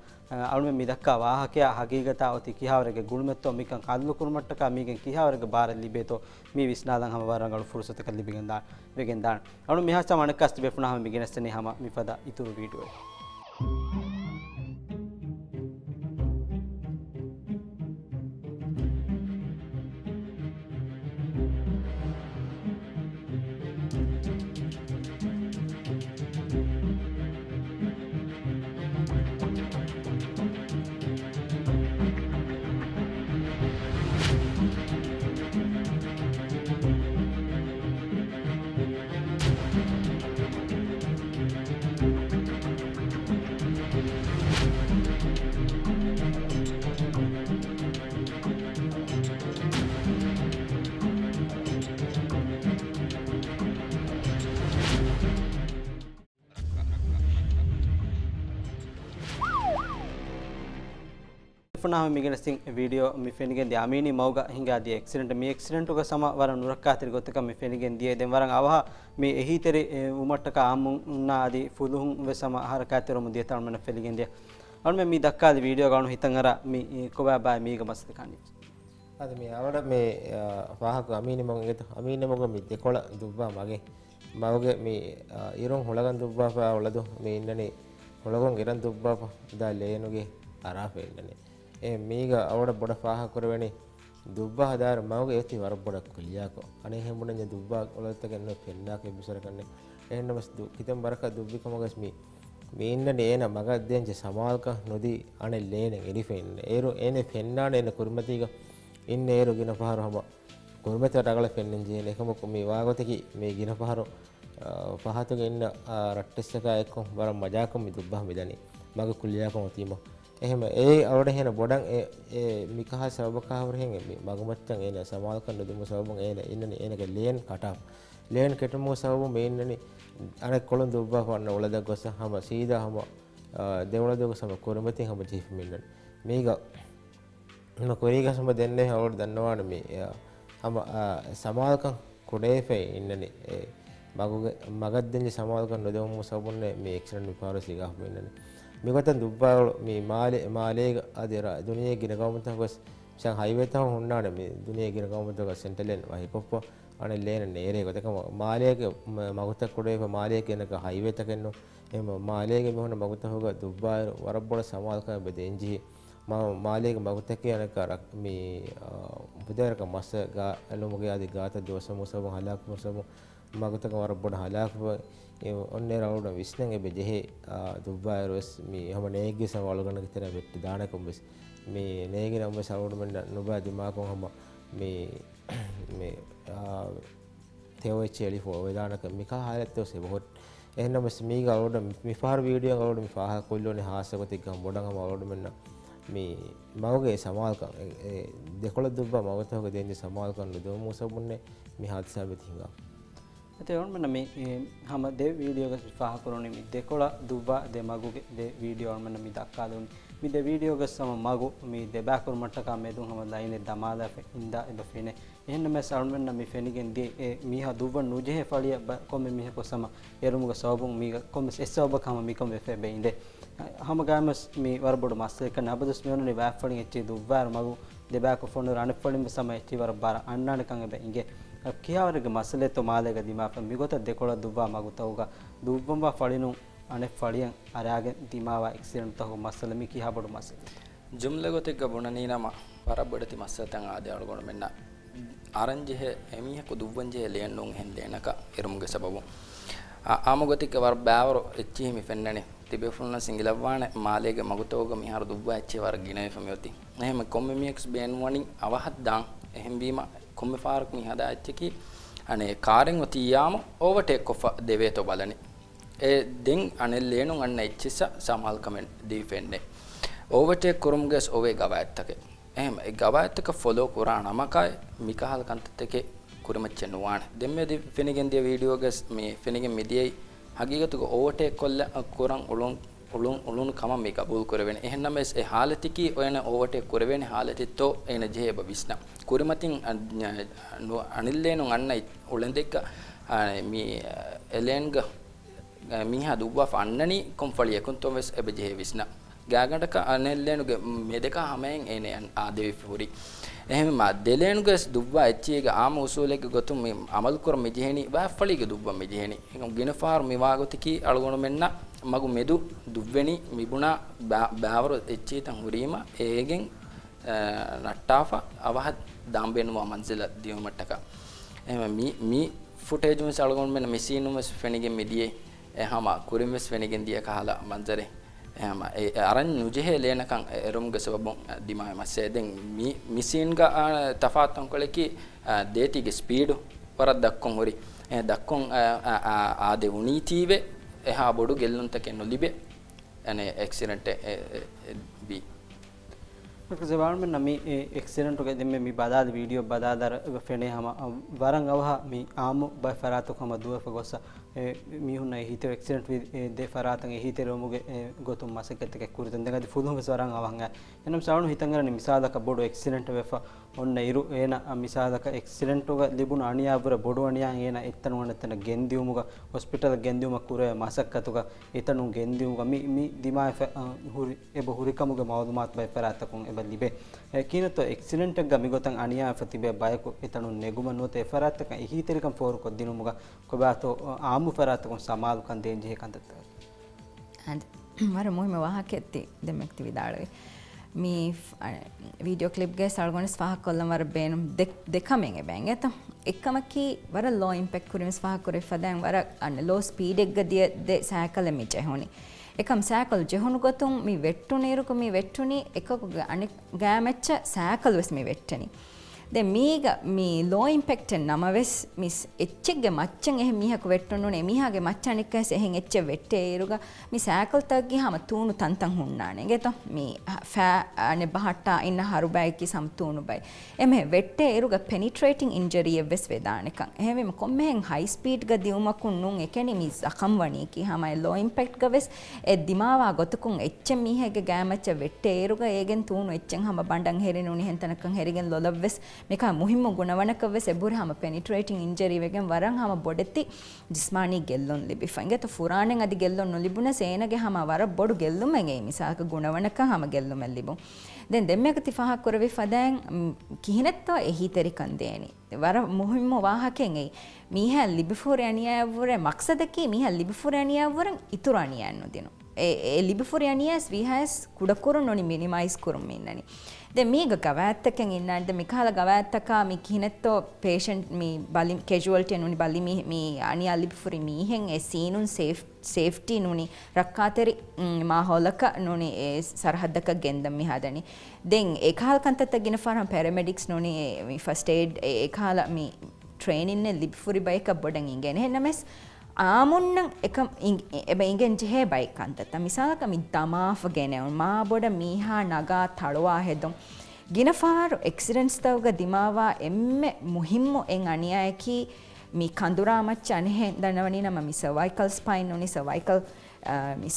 ಅಳುಮೆ ಮಿದಕ್ಕ ವಾಹಕೆಯ ಹಗೀಗತ ಒತಿ ಕಿಹಾವರೆಗೆ ಗುಳ್ಮೆತ್ತೋ ಮಿಕಂ ಕಲ್ಲು ಕುರ್ಮಟ್ಟಕ ಮೀಗೆನ್ ಕಿಹಾವರೆಗೆ ಬಾರ ಲಿಬೇತೋ ಮೀ ವಿಸ್ನಾದಂ ಹಮ ವರಂಗಳು ಫುರ್ಸತ ಕಲ್ಲಿ ಬಿಗೆಂದಾ ಬಿಗೆಂದಾಣ ಅಣು ಮಿಹಾಸ ಮಣಕಸ್ತ ಬೆಫುನ ಹಮ ಮಿಗೆನಸ್ತನೆ ಹಮ ಮಿಫದ ಇತುರು ವಿಡಿಯೋ ನುರನಾಹ ಮಿಗಿನ ಸಿಂಗ್ ವಿಡಿಯೋ ಮಿಫೆನಿಗೆಂದಿ ಅಮೀನಿ ಮೌಗ ಹಿಂಗಾದಿ ಎಕ್ಸಿಡೆಂಟ್ ಮಿ ಎಕ್ಸಿಡೆಂಟ್ಗ ಸಮ ವರ ನುರಕ್ಕಾತಿರಿ ಗೊತ್ತಕ ಮಿಫೆನಿಗೆಂದಿಯೇ ದೆಂವರಂ ಅವಹ ಮಿ ಎಹೀತೆರಿ ಉಮಟ್ಟಕ ಆಮುನ್ನಾ ಅದಿ ಫುಲುಹುಂ ವೆ ಸಮ ಹರಕಾತಿರು ಮುಂದಿಯ ತಾಳ್ಮನ ಫೆಲಿಗೆಂದಿಯ ಅವನು ಮಿ ದಕ್ಕಾದಿ ವಿಡಿಯೋಗಳನ್ನು ಹಿತಂಗರ ಮಿ ಕೊಬ್ಬ ಬಾಯ್ ಮೀಗ ಮಸ್ತಿ ಕಾಣಿ ಅದು ಮಿ ಅವಡ ಮಿ ವಾಹಕ ಅಮೀನಿ ಮಗಗೆ ಅಮೀನಿ ಮಗ ಮಿ ದೆಕೊಳ ದುಬ್ಬ ಮಗೆ ಮವಗೆ ಮಿ ಇರುಂ ಹುಳಗನ್ ದುಬ್ಬ ಒಳದು ಮಿ ಇನ್ನನಿ ಹುಳಗಂ ಇರನ್ ದುಬ್ಬ ದ ಲೇನುಗೆ ಅರಾಫೆ ಇನ್ನನೇ දා ලේනුගේ අරාපෙන්නනේ ඒ මීග අවඩ බොඩ පාහ කරවැනි දුබ්බා හදාර මවගේ ඒති වර බොඩක් කලියකෝ. අනේ හෙමුණෙන් දුබ්බා ඔලත්තගන්න පෙන්නාක එබිසර කන්නේ. එහෙන්නම කිතම් බරක දුබ්බිකමගස් මී. මීන්න නේන මගදෙන්ච සමාල්ක නොදී අනෙ ලේන එරිෆෙන්න ඒරු ඒන පෙන්නාන එන කුරුමතික ඉන්න ඒරු ගෙන පහරු හම කුරුමත රගල පෙන්නෙන් ජීන එකමක මේ වාගතකි මේ ගෙන පහරු පහතුක ඉන්න රට්ටෙස්සක එක්කො බර මජාකම දුබ්බහ මිදනි මග කුල්ලියකම තීම එහෙම ඒ අවඩ හෙන බොඩන් මිකහ සවබකාවරහෙන් මගමච්චන් එන සමාල්කන්න දුම සවබන් ඒන ඉන්න ඒනක ලේන් කටම් ලේන් කෙටමෝ සවබ මේන්නනි අනෙ කොළොන් දුබ්බා පන්න ඔලද ගොස හම සීද හම දෙවලදක සම කොරමති හම ජිහිමින්නන් මේක එම කොරීගසම දෙන්නේ හවට දන්නවාන මේ හම සමාල්කන් කොඩේෆේ ඉන්නන. මගුගේ මගදෙන් සමාල්කන් නොදවම සබුන්න මේ එක්ෂන් විපාරසිගහ වෙන්නන මිගත දුබ්බාවල මේ මාලේ මාලේක අදර දුනිය ගෙන ගවමත ගොස් ෂන් හයිවේත හොන්නාන මේ දුනිය ගෙන ගවමත ගොස් සෙන්ටලෙන් වහි කොප්ප අනේ ලේන නේරේ ගොතක මාලේක මගුත කොඩේෆ මාලේක එනක හයිවේත කෙන්නෝ එම මාලේක මෙහොන මගුත හොග දුබ්බාය වරබ්බොල සමාල්කන් බෙදෙන්ජි මාලයක මගුතක යනක මේ උපදරක මස ඇලුමගේ අධි ගාත දෝස මුසම හලාක් මුසම මගතක වර බොඩ හලාක්ව ඔන්නේ රවුඩ විශ්නන් එබ ජෙහෙ දුබ්බායරස් මේ හම නේගේ සවල්ගන තර වෙට්ටි දානකොම්බෙස් මේ නේගෙන ඔබ සවුඩමට නොබා දිමාකොන් හම මේ තෙවච්චලි ෝ වේදානක මික හලත්තව සෙබහොත් එහනම මීග අවුඩ මිපාර වීඩිය අවුඩ පහ කොල්ලෝන හාසකතික බොඩගම අවුඩමන්න මේ මවගේ සමාල්කම් දෙකොළ දුබ මවතහක දෙන්නේ සමාල්කන්නු ද මුසබුන්නේ මේ හත්සා එතවන් මෙන්න මේ හම දෙ වීඩියෝගස් පාහකරුණනි මි දෙකොළ දුබ්බා දෙ මගුගේ දෙ වීඩියෝන් මෙන මි දක්කාදුන් මි දෙ වීඩියෝගස් සම මගු මි දෙබෑකුරු මට්ටකා මේදුම් හම දයිනෙ දමාද ඉන්ද එබ ෆිනෙ. එන්න මේ සල්මෙන්න මි ෆෙනිගෙන් දී මීහ දුබ්බ නුජෙහෙ ඵලිය කොම මිහ කොසම එරුමුග සෝබුන් මි කොම එස්සෝබ කම මි කොම වෙ බෙයින්ද හම ගෑමස් මි වරබොඩු මස්සේක නබදස් මියොනනි වෑෆලින් එච්චි දුබ්බාර මගු දෙබෑකු ෆොන්ඩු රණ ෆලින් සම එච්චි වර බාර අන්නානකංග බෙ ඉගේ ಕಿಯಾವರಿಗೆ ಮಸಲೆತ್ತು ಮಾಲೆಗೆ ದಿಮಾಪ ಮಿಗೊತ ದೆಕೊಳ ದುವ್ವ ಮಗುತವುಗ ದುವ್ವಂಬ ಫಳಿನು ಅಣೆ ಫಳಿಯಂ ಅರಾಗೆ ದಿಮಾವ ಎಕ್ಸಿಡೆಂಟ್ ತಹು ಮಸಲೆ ಮಿ ಕಿಹಾ ಬಡು ಮಸಲೆ ಜುಮ್ಲೆ ಗೊತ್ತಿಗ ಬುಣ ನೀನಮ ಪರ ಬಡತಿ ಮಸತಂ ಆದೆ ಅಳಗೊಂಡು ಮೆನ್ನ ಅರಂಜೆಹೆ ಎಮಿಹಕು ದುವ್ವಂಜೆಹೆ ಲೇಣ್ಣು ಹೆನ್ ಲೇನಕ ಇರುಮುಗೆ ಸಬಬು ಆಮಗೊತ್ತಿಗ ವರ ಬ್ಯಾವರು ಹೆಚ್ಚಿ ಮಿ ಫೆನ್ನಣೆ ತಿಬೆಫುಲ್ನ ಸಿಂಗಿಲವ್ವಾಣೆ ಮಾಲೆಗೆ ಮಗುತೋಗ ಮಿಹಾರು ದುವ್ವ ಹೆಚ್ಚಿ ವರ ಗಿಣೆ ಫಮಿಯೋತಿ ಎಹೆಮ ಕೊಮ್ಮೆ ಮಿಯಕ್ಸ್ ಬೇನ್ವಣಿ ಅವಹದ್ದಾಂ ಎಹೆಂಬೀಮ කොම්මෙ ෆාරක් මි හදා ඇච්චකි අනේ කාරෙන් ඔතියාම ඕවර්ටේක් ඔෆ දෙවේතෝ බලනි. ඒ දෙන් අනේ ලේනුන් අන්න එච්චිස සමහල් කමෙන්ට් දීෆෙන්නේ ඕවර්ටේක් කුරුම්ගස් ඔවේ ගවයත්තක එහෙම ඒ ගවයත්තක ෆොලෝ කුරා නමකයි මිකහල් කන්තතකේ කුරමච්ච නුවාන දෙම්මේ දි ෆිනිගෙන් දිය වීඩියෝ ගස් මේ ෆිනිගෙන් මිදියයි. හගීගතුක ඕවර්ටේක් කොල්ල කුරන් උලුන් උලුන් උලුන් කම මේ කබූල් කරවෙන එහෙනම් ඒ හාලතිකි ඔයන ඕවර්ටේක් කරවෙන හාලතිත්තෝ එන ජේබ විස්න කුරමතින් අනිල්ලේනු අන්න උලෙන්දෙක්ක මේ එලෙන්ග මීහා දුබ්වා ෆන්නනි කොම්ෆලියකුන් තොමස් එබ ජේ විස්න ගෑගටක අනෙල්ලේනුගේ මේ දෙක හැමෙන් එනේ ආදෙවි ෆුරි එහෙම මා දෙලේනුගේ දුබ්වා එච්චිගේ ආම උසූලෙක ගොතුම් මේ අමල් කර මෙජෙහෙනි වාෆලිගේ දුබ්වා මෙජෙහෙනි එකම් ගිනෆාර් මිවාගොතිකි අලගොණ මෙන්න මගු මෙදු දුව්වෙනි මිබුණා බෑවරු එච්චීතන් හුරීම ඒගෙන් නට්ටාෆ අවහත් දාම්බෙනවා මන්සිල දියුමට්ටක එම මී ෆුටේජුම සලගොන් මෙන්න මෙසීනුම ෆෙනිගෙන් මිදියේ. එහම කුරිමස් ෆෙනිගෙන් දිය කහලා මන්සරේ. ehma aran nujhe lena kan erumge sababun dimame masse den mi misin ga tafatan koleki deti ge speed parat dakkon hori e dakkon ade unitive eha bodu gellunta ken nolibe ane accident bi ප්‍රකසවාන් මෙන්න මේ එක්සිඩන්ට් එක දෙන්නේ මේ බදාද වීඩියෝ බදාදර ෆෙනේ හම වරන් අවහ මේ ආමු බයි ෆරාතුකම දුව ෆගොස්ස මිහුන්න හිත එක්සිඩන්ට් දේ ෆරාතන් හිත රෝමුගේ ගොතුම් මසකෙත්තක කුරිතන් දෙගදි ෆුදුම සරන් අවහංග එනම් සවණු හිතංගරන මිසාදක බොඩු එක්සිඩන්ට් වෙෆ ඔන්න ඉරු ඒන මිසාදක එක්සිඩන්ටුග ලිබුණ අනියාපුර බොඩුවනියන් ඒන එත්තනුවන එතන ගෙන්දියුමුග හොස්පිටල් ගෙන්දියුමක් කුරය මසක්කතුක එතනු ගෙන්දියුග මි දිමා එබ හුරිකමුග මවදුමාත් බයි පැරත්තකුන් එබ ලිබේ කීනත එක්සිඩන්ටක් මිගොතන් අනියා තිබේ බයකු එතනු නෙගුම නොත එෆරත්තක ඉහිතරිකම් පෝරු කොද්දිනුමුග කොබාතෝ ආමු පැරත්තකුන් සමාලුකන් දේජය කන්තත්ත. හර මුහම වාහකෙත්ති දෙමක්ති විදාලවේ. මේ වීඩියෝ uh, කලිප්ගේ සල්ගොනිස් පහක් කොල්ලවර බේනුම් දෙකමෙන් එබැන් ඇත එක්කමකි වර ලෝ ඉම්පෙක් කුරීම පහකුරෙ දැන් වර අන්න ලෝ ස්පීඩෙක්ග දිය සෑකල මිට එහුණනි එකම් සෑකල් ජෙහුණු ගොතුම් මේ වෙට්ටු නේරුකු මේ වෙට්ටුනි එකකු අනි ගෑමච්ච සෑකල් වෙස් මේ වෙට්ටනිි. ද මේක මේ ලෝයිම්පෙක්ටන් නමවෙස් මිස් එච්චෙක්ගේ මච්චන් එහ මිහක වෙට්ටනුනේ මිහගේ මච්චනික එහෙන් එච්ච වෙට්ටේ ඒරුග මි සෑකල්තක්ගේ හම තූුණු තන්තන් හුන්නානේ ගෙත මේ ෆෑන බහට්ටා ඉන්න හරුබෑයකි සම්තූුණු බයි එම වෙට්ටේ ඒරුග පෙනිට්‍රේටිං ඉන්ජරිය වෙස් වෙදානකං එහෙම කොම්මෙහෙන් හයිස්පීට් දියුමකුන් නුන් එකැන මි සකම් වනීකි හමයි ලෝයිම්පෙක්් ගවෙස් එ දිමවා ගොතකුන් එච්ච මිහගේ ගෑමච්ච වෙට්ටේ ඒරුග ඒගෙන් තුූුණු එච්චන් හම බඩන් හෙරෙනු නිහෙතනකං හෙරිගෙන් ලොලවෙස් ಎಚ್ಚೆಂ ಹಮ ಬಂಡಂ ಹೆರಿನುನಿ ಹೆಂತನಕಂ ಹೆರಿಗೆನ್ ಲೊಲವ್ವೆಸ್ මේක මුහිම්ම ගුණවනකව සෙබුර හම පෙනිට්‍රේටිං ඉන්ජරි වෙගෙන් වරන් හම බොඩෙත්ති ජිස්මානී ගෙල්ලොන් ලිබි ෆංගෙත ෆුරාණෙන් අදි ගෙල්ලොන් නොලිබුණ සේනගේ හම වර බොඩු ගෙල්ලුමගේ මිසාක ගුණවනක හම ගෙල්ලුමෙන් ලිබු දැන් දෙම්මක තිෆහක් කරවි ෆදෑන් කිහිනෙත්තෝ එහි තෙරි කන්දේනි වර මුහිම්ම වාහකෙන් එයි මීහැ ලිබිෆුර අනියවර මක්සදකි මීහැ ලිබිෆුර අනියවරන් ඉතුරු අනියන්නු දිනු ඒ ලිබිෆුර අනියස් විහස් කුඩකුරු නොනි මිනිමයිස් kurum minnani ದೆ ಮೀಗ ಗವಾತ್ತಕಂ ಇನ್ನಾಂದ ಮಿಕಾಲ ಗವಾತ್ತಕ ಮಿ ಕಿನೆತ್ತೋ ಪೇಷಂಟ್ ಮಿ ಬಲಿ ಕ್ಯಾಜುವಲ್ಟಿ ನುನಿ ಬಲಿ ಮಿ ಮಿ ಅನಿ ಅಲಿ ಫುರಿ ಮೀಹೆಂ ಎ ಸೀನುನ್ ಸೇಫ್ ಸೇಫ್ಟಿ ನುನಿ ರಕ್ಕಾತೆರಿ ಮಾ ಹೊಲಕ ನುನಿ A ಸರ್ಹದ್ದಕ ಗೆಂದಂ me ಹಾದನಿ then ಏಕಾಲ ಕಂತತ್ತ ಗಿನ form paramedics ನುನಿ me first aid ಏಕಾಲ ಮಿ ಟ್ರೈನಿನ್ ಲಿಬ್ ಫುರಿ ಬೈಕ ಬೊಡಂ ಇಂಗೆನೆ ಹೆನ್ನಮೆಸ್ ಆಮುನ್ನಂ ಎಕ ಎಬ ಇಂಗೆಂಚಿ ಹೇಬೈ ಕಂತತ್ತ ಮಿಸಾಕ ಮಿ ದಮಾಫ ಗೆನೆವ್ ಮಾ ಬೊಡ ಮೀಹಾ ನಗಾ ತಳುವಾ ಹೆದಂ ಗಿನಫಾರು ಎಕ್ಸಿಡೆಂಟ್ಸ್ ತವಗ ದಿಮಾವಾ ಎಮ್ಮೆ ಮುಹಿಮ್ಮು ಎಂ ಅಣಿಯಾಯಕಿ ಮಿ ಕಂದುರಾ ಮಚ್ಚ ಅನೆಹೆ ದನವನಿ ನಮ ಮಿ ಸರ್ವೈಕಲ್ ಸ್ಪೈನ್ ಉನಿ ಸರ್ವೈಕಲ್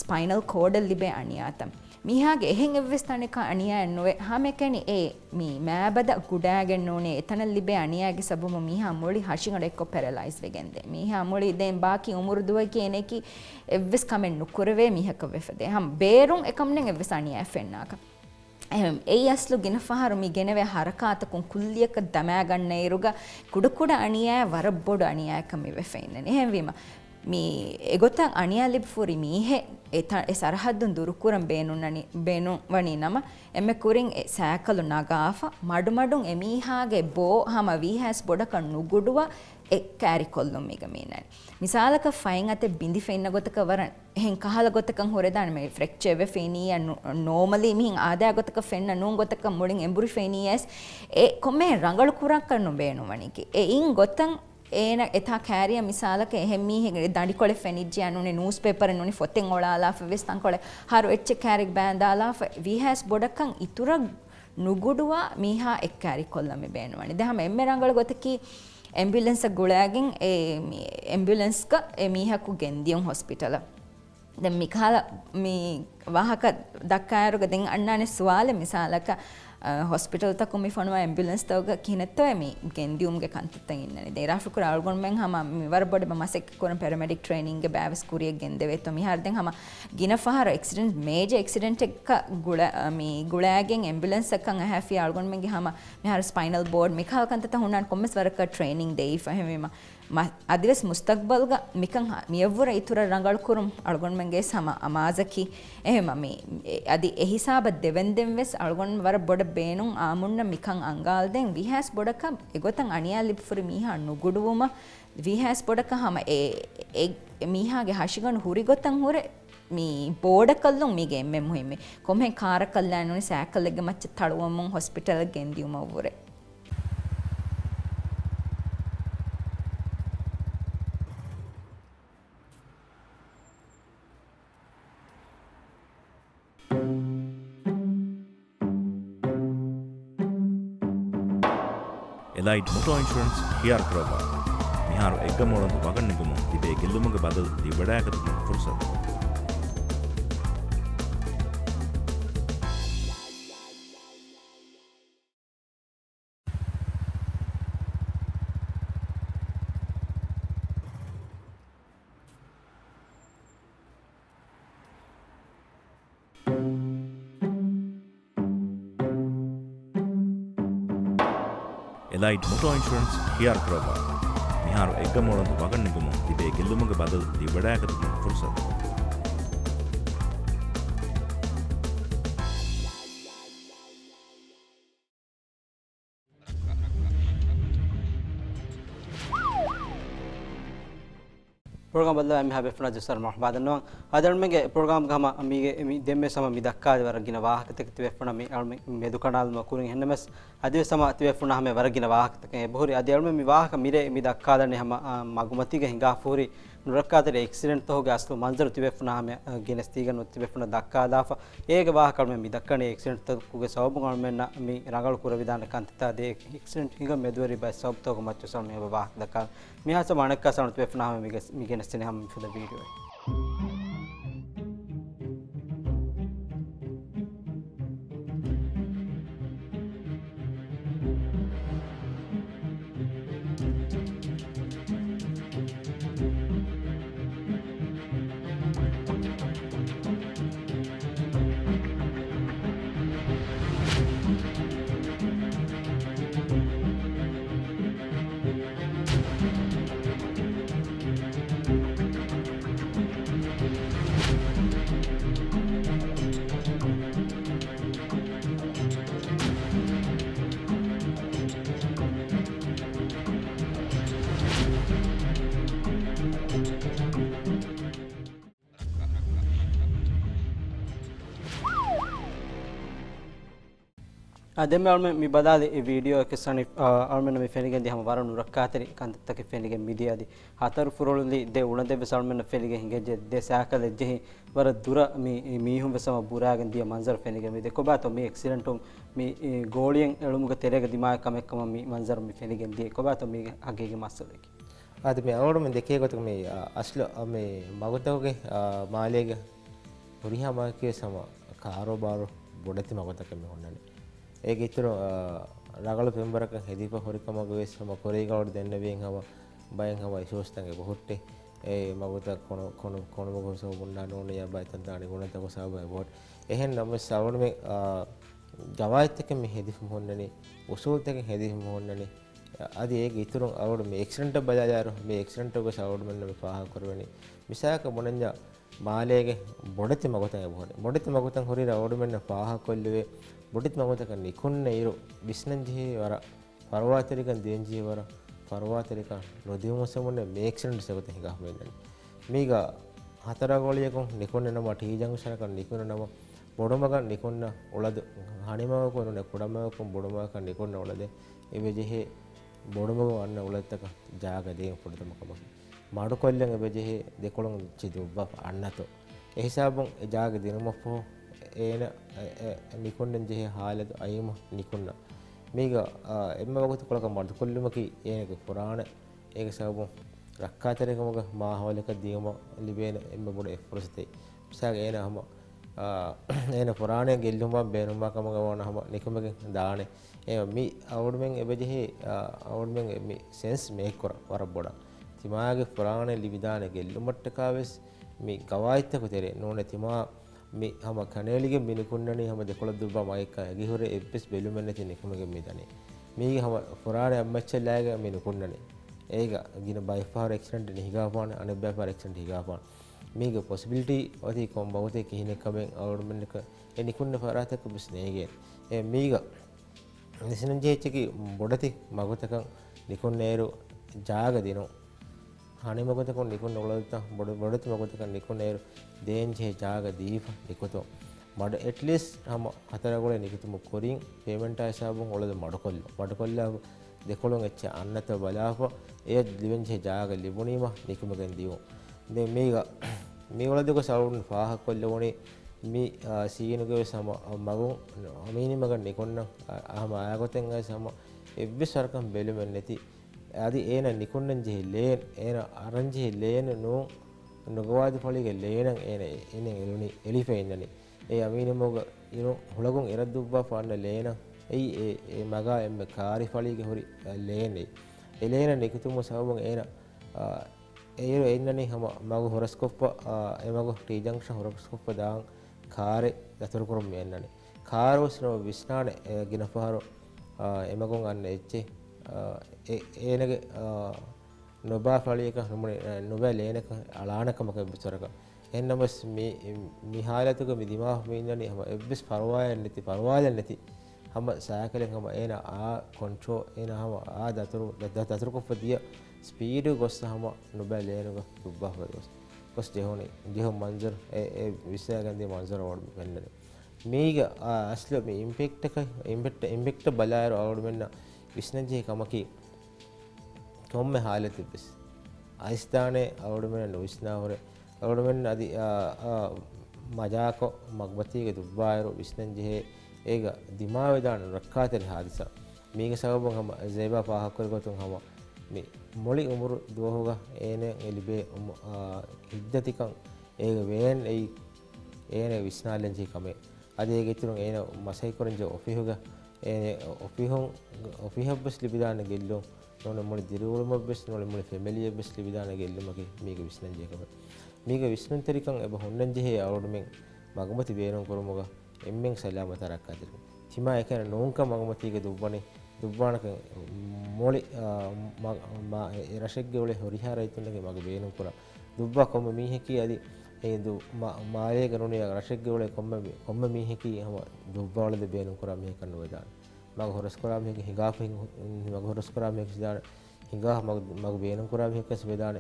ಸ್ಪೈನಲ್ ಕೋಡಲ್ ಲಿಬೆ ಅಣಿಯಾತಂ මීහාගේ එහෙන් එවස්ථානක අනියන් නොවේ. හමකැනි ඒ මී මෑබද ගුඩෑගෙන් ඕනේ. එතන ලිබේ අනියාගේ සබම මීහා මුලි හශිඟට එක්කො පැරලයිස් වෙගෙන්දේ මීහා මුලි දෙන් ಬಾಕಿ උමුරුදුව කියනෙකි එවස් කමෙන් නුකරවේ මීහක වෙෆදේ. හම් බේරුම් එකම්නෙන් එවස් අනියා ෆෙන්නාක එහෙම ඒ අස්ලු ගෙන ෆහරුමි ගෙනවේ හරකාතකුන් කුල්ලියක දමෑගන්න ඒරුග කුඩ කුඩ අනියා වරබ්බොඩ අනියාකමි වෙෆෙන්නනේ එහෙම වීම ಮೀ ಎಗೊತ್ತಂಗ್ ಅಣಿಯಾಲಿಬ್ ಫುರಿ ಮೀಹೆ ಎತ ಎ ಸರಹದ್ದುನ್ ದುರುಕುರಂ ಬೇನುನ್ನನಿ ಬೇನು ವಣಿ ನಮ ಎಮ್ಮೆ ಕುರಿಂ ಎ ಸ್ಯಾಕಲು ನಗಾಫ ಮಡು ಮಡುಂ ಎಮೀಹಾಗೆ ಬೋ ಹಮ ವಿಹ್ಯಾಸ್ ಬೊಡಕ ನುಗುಡುವ ಎ ಕ್ಯಾರಿ ಕೊಲ್ಲುಂ ಮಿಗ ಮೀನನಿ ಮಿಸಾಲಕ ಫೈನ್ ಅತೆ ಬಿಂದಿ ಫೈನ್ನ ಗೊತ್ತಕ ವರನ್ ಹೆಂ ಕಹಲ ಗೊತ್ತಕಂ ಹೊರೆದಾನ ಮೆ ಫ್ರೆಕ್ಚರ್ ಫೇನಿ ನೋಮಲಿ ಮಿಹಿಂ ಆದಾ ಗೊತ್ತಕ ಫೆನ್ನ ನೂಂ ಗೊತ್ತಕ ಮುಳಿಂ ಎಂಬುರಿ ಫೇನಿ ಎಸ್ ಎ ಕೊಮ್ಮೆ ರಂಗಳು ಕುರಕ್ಕನ್ನು ಬೇನು ವಣಿಕಿ ಎ ಇಂ ಗೊತ್ತಂ ඒන එතා කෑරිය මිසාලක එහෙමීහෙගේ දඩිකොල ෆෙනිජ්ජය නුනේ නූස් පේපර නුනි ොතෙන් ඔලාලා වෙස්තන් කොල හරු එච්ච කෑරෙක් බෑන්දාලා වීහැස් බොඩක්කං ඉතුර නුගුඩුවා මීහා එක්කෑරි කොල්ලම බේනවනි. දෙහම එම රංගල ගොතකි එම්බිලෙන්ස ගුලෑගෙන් එම්බිලෙන්ස්ක එමීහකු ගෙන්දියුම් හොස්පිටල. දෙ මිකාල වාහක දක්කාෑරුග දෙන් අන්නානෙ ස්වාල මිසාලක ಮಿಸಾಲಕ ಹಾಸ್ಪಿಟಲ್ ತಕ ಮಿ ಫಣುವ ಆಂಬ್ಯುಲೆನ್ಸ್ ತಗ ಕಿನೆತ್ತವೆ ಮಿ ಗೆಂದಿಯುಮ್ಗೆ ಕಂತತ್ತಂಗ್ ಇನ್ನನೆ ದೇ ರಾಫ್ರಿಕುರ ಅಳ್ಗೊಂಡ್ ಮೆಂಗ್ ಹಮ ಮಿ ವರ ಬೊಡೆ ಮಸೆಕ್ ಕೊರಂ ಪ್ಯಾರಾಮೆಡಿಕ್ ಟ್ರೈನಿಂಗ್ ಗೆ ಬ್ಯಾವಸ್ ಕುರಿಯ ಗೆಂದೆವೆ ತೊ ಮಿ ಹರ್ದೆಂಗ್ ಹಮ ಗಿನ ಫಹರ ಆಕ್ಸಿಡೆಂಟ್ ಮೇಜರ್ ಆಕ್ಸಿಡೆಂಟ್ ಎಕ್ಕ ಗುಳ ಮಿ ಗುಳಾಗೆಂ ಆಂಬ್ಯುಲೆನ್ಸ್ ಅಕ್ಕಂಗ್ ಹ್ಯಾಫಿ ಅಳ್ಗೊಂಡ್ ಮೆಂಗ್ ಹಮ ಮಿ ಹರ ಸ್ಪೈನಲ್ ಬೋರ್ಡ್ ಮಿ ಖಾಲ್ ಕಂತತ ಹುಣ್ಣಾನ್ ಕೊಮ್ಮೆಸ್ ವರಕ ಟ್ರೈನಿಂಗ್ ದೇಯಿ ಫಹೆಮಿಮ ಅದಿವೆಸ್ ಮುಸ್ತಕ್ಬಲ್ಗ ಮಿಕಂ ಮಿಯವ್ವರ ಇತುರ ರಂಗಳು ಕುರುಂ ಅಳ್ಗೊಂಡ್ಮೆಂಗೆ ಸಮ ಅಮಾಜಕಿ ಎಹೆಮ ಮಿ ಅದಿ ಎಹಿಸಾಬ ದೆವೆಂದೆಂ ವೆಸ್ ಅಳ್ಗೊಂಡ್ ವರ ಬೊಡ ಬೇನುಂ ಆಮುಣ್ಣ ಮಿಕಂ ಅಂಗಾಲ್ದೆಂ ವಿಹ್ಯಾಸ್ ಬೊಡಕ ಎಗೊತಂ ಅಣಿಯಾ ಲಿಪ್ಫುರಿ ಮೀಹಾ ನುಗುಡುವುಮ ವಿಹ್ಯಾಸ್ ಬೊಡಕ ಹಮ ಎ ಮೀಹಾಗೆ ಹಶಿಗಣು ಹುರಿಗೊತ್ತಂ ಹುರೆ ಮೀ ಬೋಡಕಲ್ಲು ಮೀಗೆ ಎಮ್ಮೆ ಮುಹಿಮ್ಮೆ ಕೊಮ್ಮೆ ಕಾರ ಕಲ್ಯಾಣುನಿ ಸ್ಯಾಕಲ್ಲೆಗೆ ಮಚ್ಚ ತಳುವಮ್ಮು ಹಾಸ್ಪಿಟಲ್ಗೆ ಎಂದಿಯುಮವ್ವುರೆ ෆ්ලයිට් ටෝයින්ශරන්ස් හියාර්ක්‍රවා මිහාරු එක්ගමෝලඳ වගන්නගුම තිබේ ගෙල්ලුමඟ බදල් දිවඩාකතුම පුරසතු. ದಿವಡಾಕದ ಫುರ್ಸತ್ ಎಲೈಟ್ ಮೊಟೋ ಇನ್ಶೂರೆನ್ಸ್ ಹಿಯಾರ್ ಕ್ರೋಬಾ ಮಿಹಾರು ಎಗ್ಗಮೋಳಂದು ವಗಣ್ಣಿಗುಮು ತಿಬೆ ಗೆಲ್ಲುಮುಗ ಬದಲು ದಿವಡಾಕದ ಫುರ್ಸತ್ program balla mi habe funa jusar marhaba no adal mege program gama amige mi demme sama mi dakka waragina wahaka tek tibe funa mi alme medu kanal ma kurin hennemes adi sama tibe funa hame waragina wahaka tek bohuri adi alme mi wahaka mire mi dakka dane hama magumati ge hinga furi ನುರಕ್ಕಾದರೆ accident ತೋಗೆ ಅಸ್ಲು ಮಂಜರು ತಿಬೆಫುನ ಆಮೆ ಗೆನೆಸ್ ತೀಗನು ತಿಬೆಫುನ ದಕ್ಕಾ ದಾಫ ಏಗ ವಾಹ ಕಳ್ಮೆ ಮಿ ದಕ್ಕಣೆ ಎಕ್ಸಿಡೆಂಟ್ ತಗುಗೆ ಸೌಬು ಮೆನ್ನ ಮಿ ರಂಗಳು ಕುರ ವಿಧಾನ ಕಂತಿತ ದೇ ಎಕ್ಸಿಡೆಂಟ್ ಹಿಂಗ ಮೆದುವರಿ ಬೈ ಸೌಬ್ ತೋಗ ಮಚ್ಚು ಸೌ ಮೆ ವಾಹ ದಕ್ಕ ಮಿ ಹಾಸ ಮಣಕ್ಕ ಸೌ ತಿಬೆಫುನ ಆಮೆ ಮಿ ಮಿ ಗೆನೆಸ್ ತಿನೆ ಹಮ್ ಫುದ ವೀಡಿಯೋ දෙම අල්ම බදාල වීඩියෝ එක සනි අල්මන ෙනිගෙද හම වරනු රක්කාතර. කන්තක ෙනිග මිදියද. හතර පුරලදි දෙ උනද සල්මන ෙලිග හිගජ දෙසාකල ජෙහි වර දුර මීහුම් වෙසම බුරාගෙන් දිය මන්සර් ෙනිගමද කොබාත මේ එක්සිරටුම් ගෝලියෙන් එළුමුග තෙරෙග දිමාකමක්කම මන්සර්ම ෙනිගෙන් දිය. කොබාත මේ අගේගේ මස්සලකි. අද මේ අවුරුම දෙකේ ගොතක මේ අස්ල මේ මගතවගේ මාලයග පුරිහාමාකය සම කාරෝබාරු බොඩති මගතක මේ හොන්නනේ. ඒක ඉතුරු රගල පෙම්බරක හෙදිප හොරිකමග වෙස්සම කොරේකවට දෙන්න වෙන් හම බයෙන් හම ශෝෂතන්ගේ බොහොට්ටේ. ඒ මගත කොන කොන කොනම ගොස මුන්නා නොන ය බයිතන්තානි ගුණතක සාබය බොට් එහෙන් නම සවන මේ ජවාත්තක මේ හෙදිෆ හොන්නනේ උසූල්තක හෙදිහම හොන්නනේ. అది ඒක ඉතුරු අවුඩ මේ එක්සිඩන්ට් බජාජාරු මේ එක්සිඩන්ට් එක සවුඩ් මෙන්න මේ පාහ කරවනි. මිසාක මොනඤ්ඤ මාලේගේ බොඩති මගතන් එබොඩ බොඩති මගතන් හොරි අවුඩ මෙන්න පාහ කොල්ලුවේ බොඩිත් මගතක නිකුන්න ඉරු විස්නංජී වර පරවාතරිකන් දේංජී වර පරවාතරික නොදියමුසමුන්න මේ එක්සිඩන්ට් සගත හිගහ වෙන්නන්නේ මීග හතරගොලියකුන් නිකුන්න නම ටීජංශනක නිකුණ නම බොඩමග නිකුන්න ඔලද හනිමවකුවන කුඩමවකුම් බොඩමක නිකුන්න ඔලද එවෙජෙහේ බොඩමග වන්න උලත්තක ජාගදය පුඩතමකම මඩු කොල්ලන් එබෙජෙහේ දෙකොළොන් චිදුබ්බ අන්නතු. එහිසාබුන් ජාග දිනමපෝ ඒන නිකුන්නෙන් ජෙහේ හාලද අයම නිකුන්න මේක එම වගතු කොළක මඩු කොල්ලමකි ඒනක පුරාණ. ඒක සබුන් රක්කාතරකමක මාහවලක දියම ලිබේන එම බොඩ එපුරසිතයි පිසාග ඒන හම ඒන පුරාණය ගෙල්ලුම් බේරුම්බා කමග වන හම නිකමකින් දාන. ඒ මි අවුඩුවෙන් එබජෙහි අවුඩුවෙන් සෙන්ස් මේකොර වර බොඩ. තිමාගේ පුරාණය ලිවිධාන ගෙල්ලුමට්ටකාවෙස් මේ ගවායිත්තක තෙරේ. නොන තිමා මේ හම කනේලිගේ මිනිකුන්නනේ හම දෙකොළ දුබා මයික ගිහුර එපෙස් බෙලුමැන්නති නිකමගේ මිදනේ. මේ හම පුරාණය අම්මච්චල්ලෑග මිනිකුන්නනේ. ඒක ගින බයිෆාර එක්ට හිගාපාන අන බැපර එක්ට හිගාපාන මේක පොසිබිලිටි ඔති කොම් බෞතය කිහිනෙක්කමෙන් අවුඩමක එනිකුන්න පරාතක බිස්නේගේ ඒ මේක නිසිනජේච්චකි බොඩති මගතකං නිකුන් නේරු ජාග දිනෝ. හනිමගතකොන් නිකුන් නොලත බොඩ බොඩති මගතක නිකුන් නේරු. දේන්ජේ ජාග දීප නිකුතෝ මඩ එටලිස් හම හතරගොල නිකුතුම කොරින් පේමෙන්ට අයිසාබුන් ඔලද මඩකොල්ල. මඩකොල්ලාව දෙකොළොන් එච්ච අන්නත බලාප. එය දිවෙන්චේ ජාග ලිබුණීම නිකුමගෙන් දීවෝ මේක මේවල දෙක සවුන් පාහක් කොල්ල වනේ මේ සීනුගව සම මගුන් අමීනිමක නිකොන්න අහම ආයකොතෙන් සම එබ්බි සරකම් බෙලුමෙන් නැති. ඇදි ඒන නිකුන්නන් ජෙහි ලේන් ඒන අරංජෙහි ලේන නෝ නොගවාද පොලිග ලේන ඒන එන එලුනි එලිෆෙන්නනි ඒ අමීනමෝග ඉනු හොළගුන් එරද්දුබ්බා පාන්න ලේන එයි ඒ මගා එම කාරි පලිග හොරි ලේනෙයි එලේන නිකුතුම සවබන් ඒන ඒර එන්නනේ හම මගු හොරස්කොප්ප එමගු ටීජංක්ෂ හොරස්කොප්ප දාං කාරෙ දතුරකුරුම් එන්නනේ කාරෝස්නව විස්නාන ගෙන පහරු එමගුන් අන්න එච්චේ ඒනගේ නොබා පලියක නොමන නොබෑ ලේනක අලානකමක විචරක එන්නමස් මිහාලතුක මිදිමා මීන්නනේ හම එබ්බෙස් පරවායන් නැති පරවාදන් නැති. හම සෑකලෙන් හම ඒන ආ කොන්ට්‍රෝ එන හම ආ දතුරු දතුරකොප්ප දිය ස්පීඩ ගොස්ස හම නොබෑ ලේනක තුබ්බහ ගොස්. ගොස් ජෙහෝන ජෙහ මන්සර් ඒ විස්සයගන්දේ මන්සර වඩ වෙන්නද. මේක අස්ල මේ ඉම්පෙක්ටක ඉම්පෙක්ට ඉම්පෙක්ට බලායර අවුඩ මෙන්න විශ්නජය කමකි කොම්ම හාල තිබෙස් අයිස්ථානය අවුඩුමෙන නොවිස්නාවර අවුඩුමෙන් අධි මජාකො මක්බතියක දුබ්බායරු විශ්නංජයේ ඒක දිමාවදාන රක්කාතර හාදිසා. මේක සවබන් හම ජේබා පාහක්කර ගොතුන් හම මේ මොලි උමුරු දුවහුග ඒන එලිබේ හිද්දතිකං ඒක වේන් එයි ඒන විස්නාලෙන්ජී කමේ. අදේ ගෙතුරුන් ඒන මසයිකොරංජ ඔෆිහුග ඒ ඔෆිහුන් ඔෆිහබ්බස් ලිබිදාන ගෙල්ලුම් නොන මොනි දිරවලම බෙස් නොල මොනි ෆැමිලිය බෙස්ලි විදාන ගෙල්ලමගේ මේක විශ්නන් ජේකම. මේක විශ්නන් තරිකන් එබ හොන්නන් ජෙහේ අවරුමෙන් මගමති බේරම් කරමුග එම්මෙන් සලාම තරක් අතර තිමා එකන නෝංක මගමතික දුබ්බනේ. දුබ්බානක මොලි රශෙක්ගේ ඔලේ හොරිහාර ඉතුන්නගේ මගේ බේනම් කරා. දුබ්බා කොම මීහැකී ඇදී ඒදු මාලය කරුණේ රශෙක්ගේ ඔලේ කොම්ම කොම්ම මීහැකී හම දුබ්බාලද බේනම් කරා මේකන්න වෙදාන මග හොරස් කරාමයක හිඟාක් මග හොරස් කරාමයක් සිදාන හිඟා මග බේනම් කරාමයක සිබෙදාන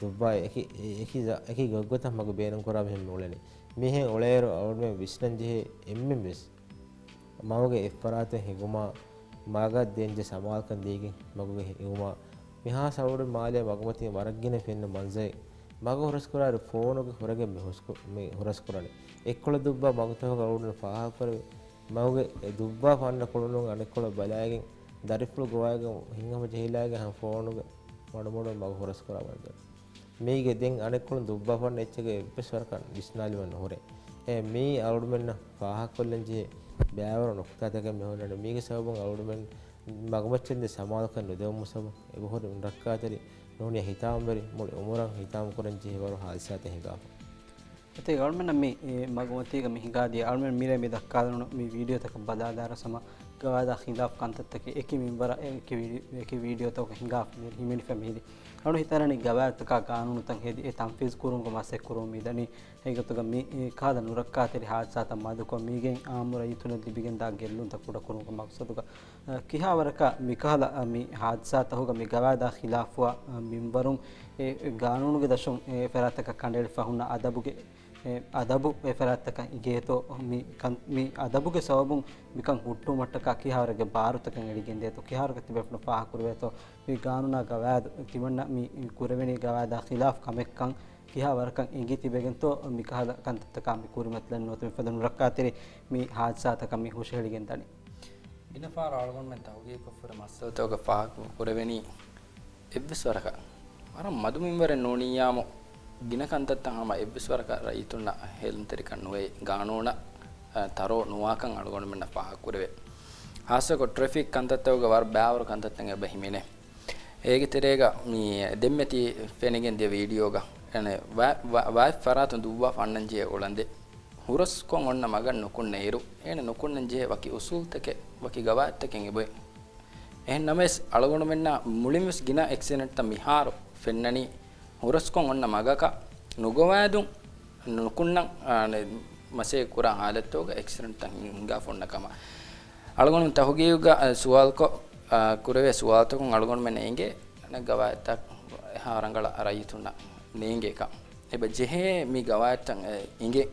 දුබ්බා එක ගොගත මග බේනම් කරාමහෙම නොලන. මෙහෙ ඔලේර අවුම විශ්නන්ජයේ එම්මෙන් වෙස්. මමගේ එ පරාත හිගුමා මාගත් දෙෙන්ජ සමාල්කන් දේගෙන් මගුගේ එවුමා මෙහා සවුඩ මාලය මගමතිය වරක්ගෙන පෙන්න්න මන්සයි. මග හොරස්කරාට ෆෝනක හොරගෙන් හොස්කු හොරස් කරන එක්කොල දුබ්බා මගතම ගවුඩන පාහ කරේ මවගේ දුබ්බා පන්න කොළුණු අනෙක් කොළ බලායගෙන් දරිපුළු ගොවායග හිංහම ජහිලාගේ හම් ෆෝනුග මඩමොඩ මග හොරස් කරවද මේ ගෙදෙන් අනෙකුළු දුබ්බා පන්න එච්චගේ උපෙස්වරකන් විශ්නාලිවන්න හොරේ ඒ මේ අවුඩුමෙන්න්න පාහක් කොල්ලෙන්ජේ බෑවර නොක්තාතක මෙහොනට මේක සවබන් අවුඩුමෙන් මගමච්චන්ද සමාලක නොදවම සම එබහොට උන්රක්කාතරි නොනය හිතාම්බරි මුොල උමරන් හිතාම කරංචිහිවරු හල්සාත හිකාපු ඇති ගල්මන මේ මගමතික මිහිකාදී අල්ම මිර මේ දක්කාදන මේ වීඩියෝ තක බදාදාර සම gawada khilaf kantattake eki minbara eki eki video to hingaf himeni family. anu hitarani gawata ka kanunu tan hedi e tanfiz kurun ko masse kurun midani hegotuga mi kada nurakka teri hadsa ta madu ko migen amura ituna libigen da gellun ta kuda kurun ko maksaduga kiha waraka mikala mi අදබු එෆරත්තක ඉගේතෝ මේ අදබුගේ සවබුන් මිකන් හුට්ටු මට්ටක කිහාරගේ භාරතකන් එඩිගෙන් දේතෝ කිහාරක තිබෙන්න පාහකුරවේතෝ මේ ගානුනා ගවෑද කිවන්න මේ කුරවෙනි ගවෑදා ඛිලාෆ් කමෙක්කන් කිහාවරකන් ඉඟි තිබෙගෙන්තෝ මිකහල කන්තත්තක මි කුරුමත්ලන් නොතු මෙපදන් රක්කාතරේ මේ හාදසාතක මි හොෂෙලිගෙන් තනි ඉනෆා රාල්ගොන් මෙන් තවගේ කොෆර මස්සතෝක පාහ කුරවෙනි එබ්බස් වරක. අර මදුමින් වර නෝනියාමෝ ಗಿನಕಂತತ್ತಂಗಮ ಎಬ್ಬಿಸುವರಕ ರೈತುಣ್ಣ ಹೇಳಂತರಿಕ ನುವೆ ಗಾನೂಣ ತರೋ ನುವಾಕಂ ಅಳಗೊಂಡು ಮಿಂಡ ಪಾಕುರುವೆ ಹಾಸಕ ಟ್ರಾಫಿಕ್ ಕಂತತ್ತವಗ ವರ್ ಬ್ಯಾವರು ಕಂತತ್ತಂಗೆ ಬಹಿಮಿನೆ ಹೇಗೆ ತಿರೇಗ ಮೀ ದೆಮ್ಮೆತಿ ಫೆನಿಗೆಂದಿಯ ವೀಡಿಯೋಗ ene vai faratu duwa fannanje olande huros kon onna magan nukun neiru ene nukun je waki usul teke waki gawa teken ebe en names alagonu menna mulimus gina accident ta miharu fennani ಹುರಸ್ಕೊಂ ಒನ್ನ ಮಗಕ ನುಗೊವಾದು ನುಕುಣ್ಣಂ ಮಸೆ ಕುರ ಹಾಲತ್ತೋಗ ಎಕ್ಸಿಡೆಂಟ್ ಹಿಂಗ ಫೊನ್ನಕಮ ಅಳಗೊಂಡು ತಹುಗಿಯುಗ ಸುವಾಲ್ಕೊ ಕುರವೆ ಸುವಾಲ್ತಕೊಂ ಅಳಗೊಂಡು ಮೆನೆ ಹಿಂಗೆ ಗವಾಯತ ಹಾರಂಗಳ ರೈತುಣ್ಣ ನೇಂಗೆಕ ಎಬ ಜೆಹೆ ಮಿ ಗವಾಯತಂ ಹಿಂಗೆ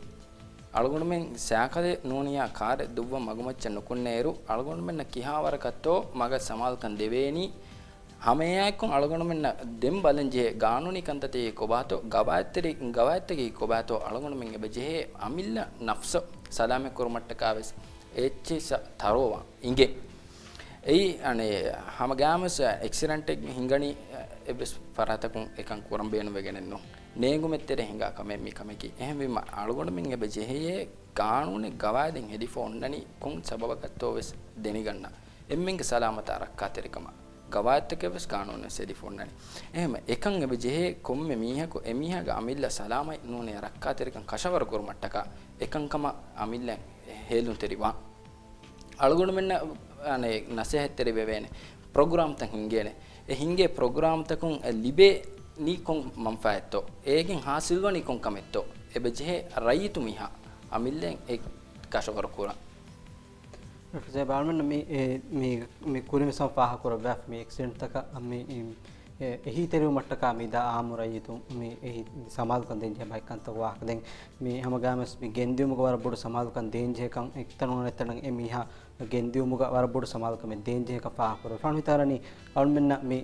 ಅಳಗೊಂಡು ಮೆನ್ ಸ್ಯಾಕದೆ ನೂನಿಯ ಕಾರೆ ದುವ್ವ ಮಗುಮಚ್ಚ ನುಕುಣ್ಣೇರು ಅಳಗೊಂಡು ಮೆನ್ನ ಕಿಹಾವರಕತ್ತೋ ಮಗ ಸಮಾಲ್ಕನ್ ದೇವೇನಿ ಹಮೆಯಾಕುಂ ಅಳಗೊಂಡುಮೆನ್ನ ದೆಂ ಬಲಂಜೆ ಗಾನುನಿ ಕಂತತೆ ಕೊಬಾತೋ ಗವಾಯತ್ತರಿ ಗವಾಯತ್ತಗಿ ಕೊಬಾತೋ ಅಳಗೊಂಡುಮೆನ್ ಎಬ ಜೆಹೆ ಅಮಿಲ್ಲ ನಫ್ಸ ಸಲಾಮೆ ಕುರುಮಟ್ಟಕಾವೆಸ್ ಎಚ್ಚಿಸ ತರೋವ ಇಂಗೆ එයි අනේ හම ගෑමස එක්සිරන්ටෙක් හිංගනි එබස් පරතකුන් එකන් කුරම් බේනු වෙගෙනෙන්නු නේගු මෙත්තෙර හිඟා කමෙ මි කමකි එහෙම අලුගොඩ මින් එබ ජෙහෙයේ ගානුනේ ගවාදෙන් හෙඩි ෆෝන්නනි කුන් සබබකත්තෝ වෙස් දෙනිගන්න එම්මින්ගේ සලාමත අරක්කා තෙරිකම ಕವಾಯತ್ತಕ್ಕೆ ಕಾನೂನು ಸೆದಿ ಫೋನ್ನನಿ ಎಹಮ ಎಕಂ ಎಬೆ ಜೆಹೆ ಕೊಮ್ಮೆ ಮೀಹಕು ಎಮೀಹಗ ಅಮಿಲ್ಲ ಸಲಾಮೈ ನೂನೆ ರಕ್ಕಾ ತೆರಿಕಂ ಕಶವರ ಗುರು ಮಟ್ಟಕ ಎಕಂ ಕಮ ಅಮಿಲ್ಲ ಹೇಲು ತೆರಿವಾ ಅಳಗುಣ ಮೆನ್ನ ಅನೆ ನಸೆಹೆ ತೆರಿವೆವೇನೆ ಪ್ರೋಗ್ರಾಮ್ ತ ಹಿಂಗೇನೆ ಎ ಹಿಂಗೆ ಪ್ರೋಗ್ರಾಮ್ ತಕುಂ ಲಿಬೆ ನೀಕೊಂ ಮಂಫಾಯತ್ತೋ ಏಗಿಂ ಹಾಸಿಲ್ವ ನೀಕೊಂ ಕಮೆತ್ತೋ ಎಬೆ ಜೆಹೆ ರೈತು ಮಿಹ ಅಮಿಲ್ಲೆ ಎ ಕಶವರ ಕೂರ ජයබාල්මන්න මේ කුරිමිසම පාහකුර බැක් මේ එක්ෂෙන්ට්තක එහි තෙරව මට්ටකා මිද ආමුරයතු මේ එහි සමාල්කන් දෙජය බයිකන්ත වාහකදෙන් මේ හමගාමස් ගෙන්දියමක වර බොඩු සමාල්කන් දේජයකම් එක්තනුව නැතන එමිහා ಗೆಂದಿಯುಮುಗ ವರಬುಡು ಸಮಾಲ್ಕಮೆ ದೇಂಜೇಕ ಫಾಹಪುರ ಫಾಣು ವಿತಾರನಿ ಅವಳು ಮೆನ್ನ ಮಿ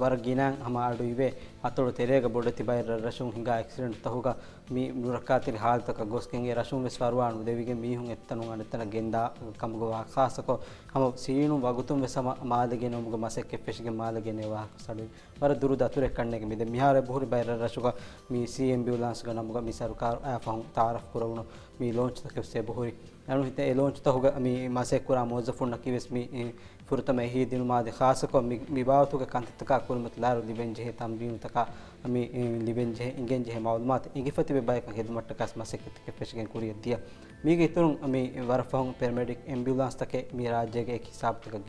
ವರ ಗಿನಾಂ ಹಮ ಆಡು ಇವೆ ಅತೋಡು ತೆರೆಗ ಬೊಡ ತಿಬೈರ ರಶುಂ ಹಿಂಗ ಆಕ್ಸಿಡೆಂಟ್ ತಹುಗ ಮಿ ನುರಕ್ಕಾತಿರಿ ಹಾಲ್ತಕ ಗೊಸ್ಕೆಂಗೆ ರಶುಂ ವೆಸ್ ಫರ್ವಾಣು ದೇವಿಗೆ ಮೀಹುಂ ಎತ್ತನು ಅನೆತ್ತನ ಗೆಂದಾ ಕಮಗ ವಾಖಾಸಕೋ ಹಮ ಸೀನು ವಗುತುಂ ವೆಸ ಮಾದಗೆ ನಮಗ ಮಸಕ್ಕೆ ಫೆಶ್ಗೆ ಮಾದಗೆ ನೆ ವಾಹಕ ಸಡು ವರ ದುರು ದತುರೆ ಕಣ್ಣೆಗೆ ಮಿದೆ ಮಿಹಾರೆ ಬಹುರಿ ಬೈರ ರಶುಗ ಮಿ ಸಿ ಆಂಬ್ಯುಲೆನ್ಸ್ ಗ ನಮಗ ಮಿ ಸರ್ಕಾರ ಆಫಂ ತಾರಫ್ ಕುರವನು ಮಿ ಲಾಂಚ್ ತಕೆ ಸೆ ಬಹುರಿ anu hite elonch to hoga mi mase kura mozafun nakives mi eh, furtama hi dinu ma de khasa ko mi bawtu ka kant taka kurmat laru liben je tambin taka mi liben je ingen je mawlumat igi fati be bay ka khidmat taka mase ke pesgen kuriya dia mi ge turun mi warfahun paramedic ambulance take mi rajye ge hisab taka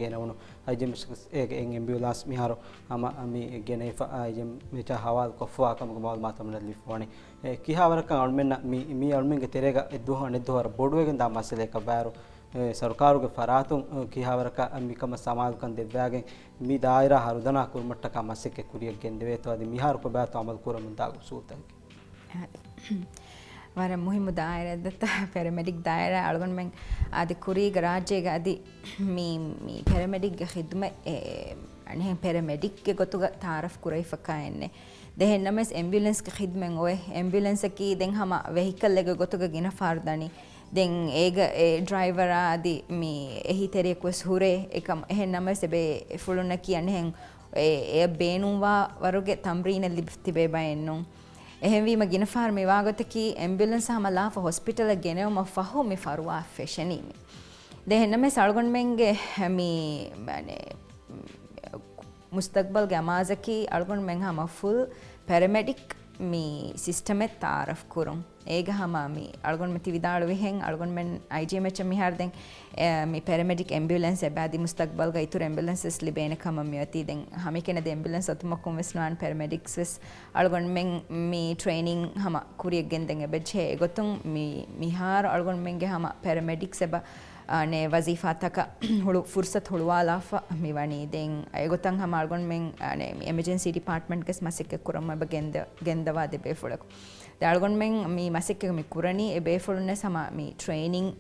ಸರ್ಕಾರಕ್ಕೆ ಫರಾತು ಕಿಹಾವರಕ ಮಿಕಮ ಸಮಾಜಕನ್ ದೆವ್ವಾಗೆ ಮಿ ದಾಯಿರ ಹರುದನ ಕುರ್ಮಟ್ಟಕ ಮಸಕ್ಕೆ ಕುರಿಯಗೆಂದೆವೆ ತೋ ಅದು ಮಿಹಾರು ಕೊಬ್ಯಾತು ಅಮಲ್ ಕೂರ ಮುಂದಾಗು ಸೂತಕ್ಕೆ ವರ ಮುಹಿಮು ದಾಯರ ದತ್ತ ಪೆರಮೆಡಿಕ್ ದಾಯರ ಅಳಗೊಂಡು ಮೆಂಗ್ ಅದು ಕುರಿಗ ರಾಜ್ಯಗ ಅದಿ ಮೀ ಮೀ ಪೆರಮೆಡಿಕ್ಗೆ ಹಿದ್ಮೆ ಅಣೆ ಪೆರಮೆಡಿಕ್ಗೆ ಗೊತ್ತುಗ ತಾರಫ್ ಕುರೈಫಕ್ಕ ಎನ್ನೆ ದೆಹೆನ್ನಮೆಸ್ ಎಂಬ್ಯುಲೆನ್ಸ್ಗೆ ಹಿದ್ಮೆಂಗ್ ಓಯ್ ಎಂಬ್ಯುಲೆನ್ಸಕ್ಕೆ ಇದೆಂಗ್ ಹಮ ವೆಹಿಕಲ್ಗೆ ಗೊತ್ತುಗ ಗಿನ ಫಾರ್ದಾಣಿ දෙන් ඒග ඒ ඩ්‍රයිවරාදි මේ එහි තෙරෙක් වෙස් හුරේ එකම එහෙන් නම සෙබේ ෆුළුන්න කියන්න හෙන් එය බේනුම්වා වරුගේ තම්රීන ලිබ් තිබේ බයෙන්නුම්. එහෙවීම ගෙන ාර් මේවාගොතකි එම්බිලන් සහමලාප හොස්පිටල ගෙනවම ෆහෝ මි ෆරවා ෆෙෂනීම. දෙහෙන්න මේ සල්ගොන්මෙන්ගේ හැමී මුස්තක්බල් ගමාසකි අල්ගොන් මෙන් හම ෆුල් පැරමෙඩික් මී සිිස්ටමෙත් තාරෆ් කුරුම්. ඒගහම මේ අල්ගොන්ම තිවිදාළු වෙහෙන් අල්ගොන්මෙන් අයිජමච මිහරදෙන් මේ පෙරමඩික් එම්බිලන්ස් බෑදි මුස්තක් බල්ග ඉතුර එම්බිලන්සස් ලිබේන කමයති දෙන් හමි කෙන දෙම්බිලන්ස් ඔතුමක්කුම් වෙස්නවාන් පෙරමඩික්ස් වෙස් අල්ගොන්මෙන් මේ ට්‍රේනිං හම කුරියක් ගෙන්දෙන් එබච්චේ ගොතුන් මිහාර අල්ගොන්මෙන්ගේ හම පෙරමඩික් සබ නේ වසීෆාත්තක හොළු ෆුර්සත් හොළුවාලාා මේ වනීදෙන් අයගොතන් හමාල්ගොන් මෙ එමජන් සිටි පාර්ට්මන්ට්කස් මසික කුරම ගෙන්ද ගෙන්දවා දෙබේ ොලකු. ಗೆಂದವಾ ದೆ ಬೇಫುಳಕು ದಾಳ್ಗೊಂಡ್ ಮೆಂಗ್ ಮಿ ಮಸಿಕ್ಕೆ ಮಿ ಕುರಣಿ ಎ ಬೇಫುಳುನೆ ಸಮ ಮಿ ಟ್ರೈನಿಂಗ್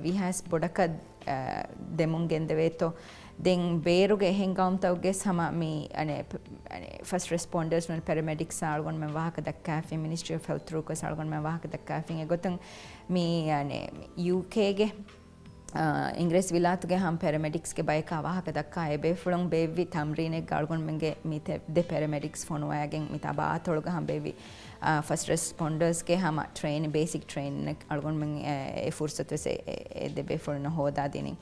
ವಿ ಹ್ಯಾಸ್ ಬೊಡಕ ದೆಮುನ್ ಗೆಂದವೇತೋ ದೆನ್ ಬೇರುಗೆ ಹೆಂಗಾಮ್ತವ್ಗೆ ಸಮ ಮಿ ಅನೆ ಅನೆ ಫಸ್ಟ್ ರೆಸ್ಪಾಂಡರ್ಸ್ ನನ್ ಪ್ಯಾರಾಮೆಡಿಕ್ಸ್ ಆಳ್ಗೊಂಡ್ ಮೆ ವಾಹಕ ದಕ್ಕಾಫಿ ಮಿನಿಸ್ಟ್ರಿ ಆಫ್ ಹೆಲ್ತ್ ರೂಕಸ್ ಆಳ್ಗೊಂಡ್ ಮೆ ವಾಹಕ ದಕ್ಕಾಫಿ ಗೊತ್ತಂಗ್ ಮಿ ಅನೆ ಯು ಕೆಗೆ ಇಂಗ್ರೆಸ್ ವಿಲಾತ್ಗೆ ಹಂ ಪ್ಯಾರಾಮೆಡಿಕ್ಸ್ಗೆ ಬೈಕ್ ಅವಾಹಕ ದಕ್ಕ ಎಬೆ ಫುಳಂ ಬೇವಿ ತಮ್ರೀನೆ ಗಾಳ್ಗೊಂಡ್ ಮೆಂಗೆ ಮಿತೆ ದೆ ಪ್ಯಾರಾಮೆಡಿಕ್ಸ್ ಫೋನ್ ವಾಗೆಂಗ್ ಮಿತ ಬಾತೊಳಗ ಹಂ ಬೇವಿ ෆස් රෙස් පොන්ඩර්ස්ගේ හම ට්‍රේන් බේසික් ට්‍රේන් අල්ගොන්ම ෆුර්සත්වස දෙබේ ෆොරන හෝදා දිනින්.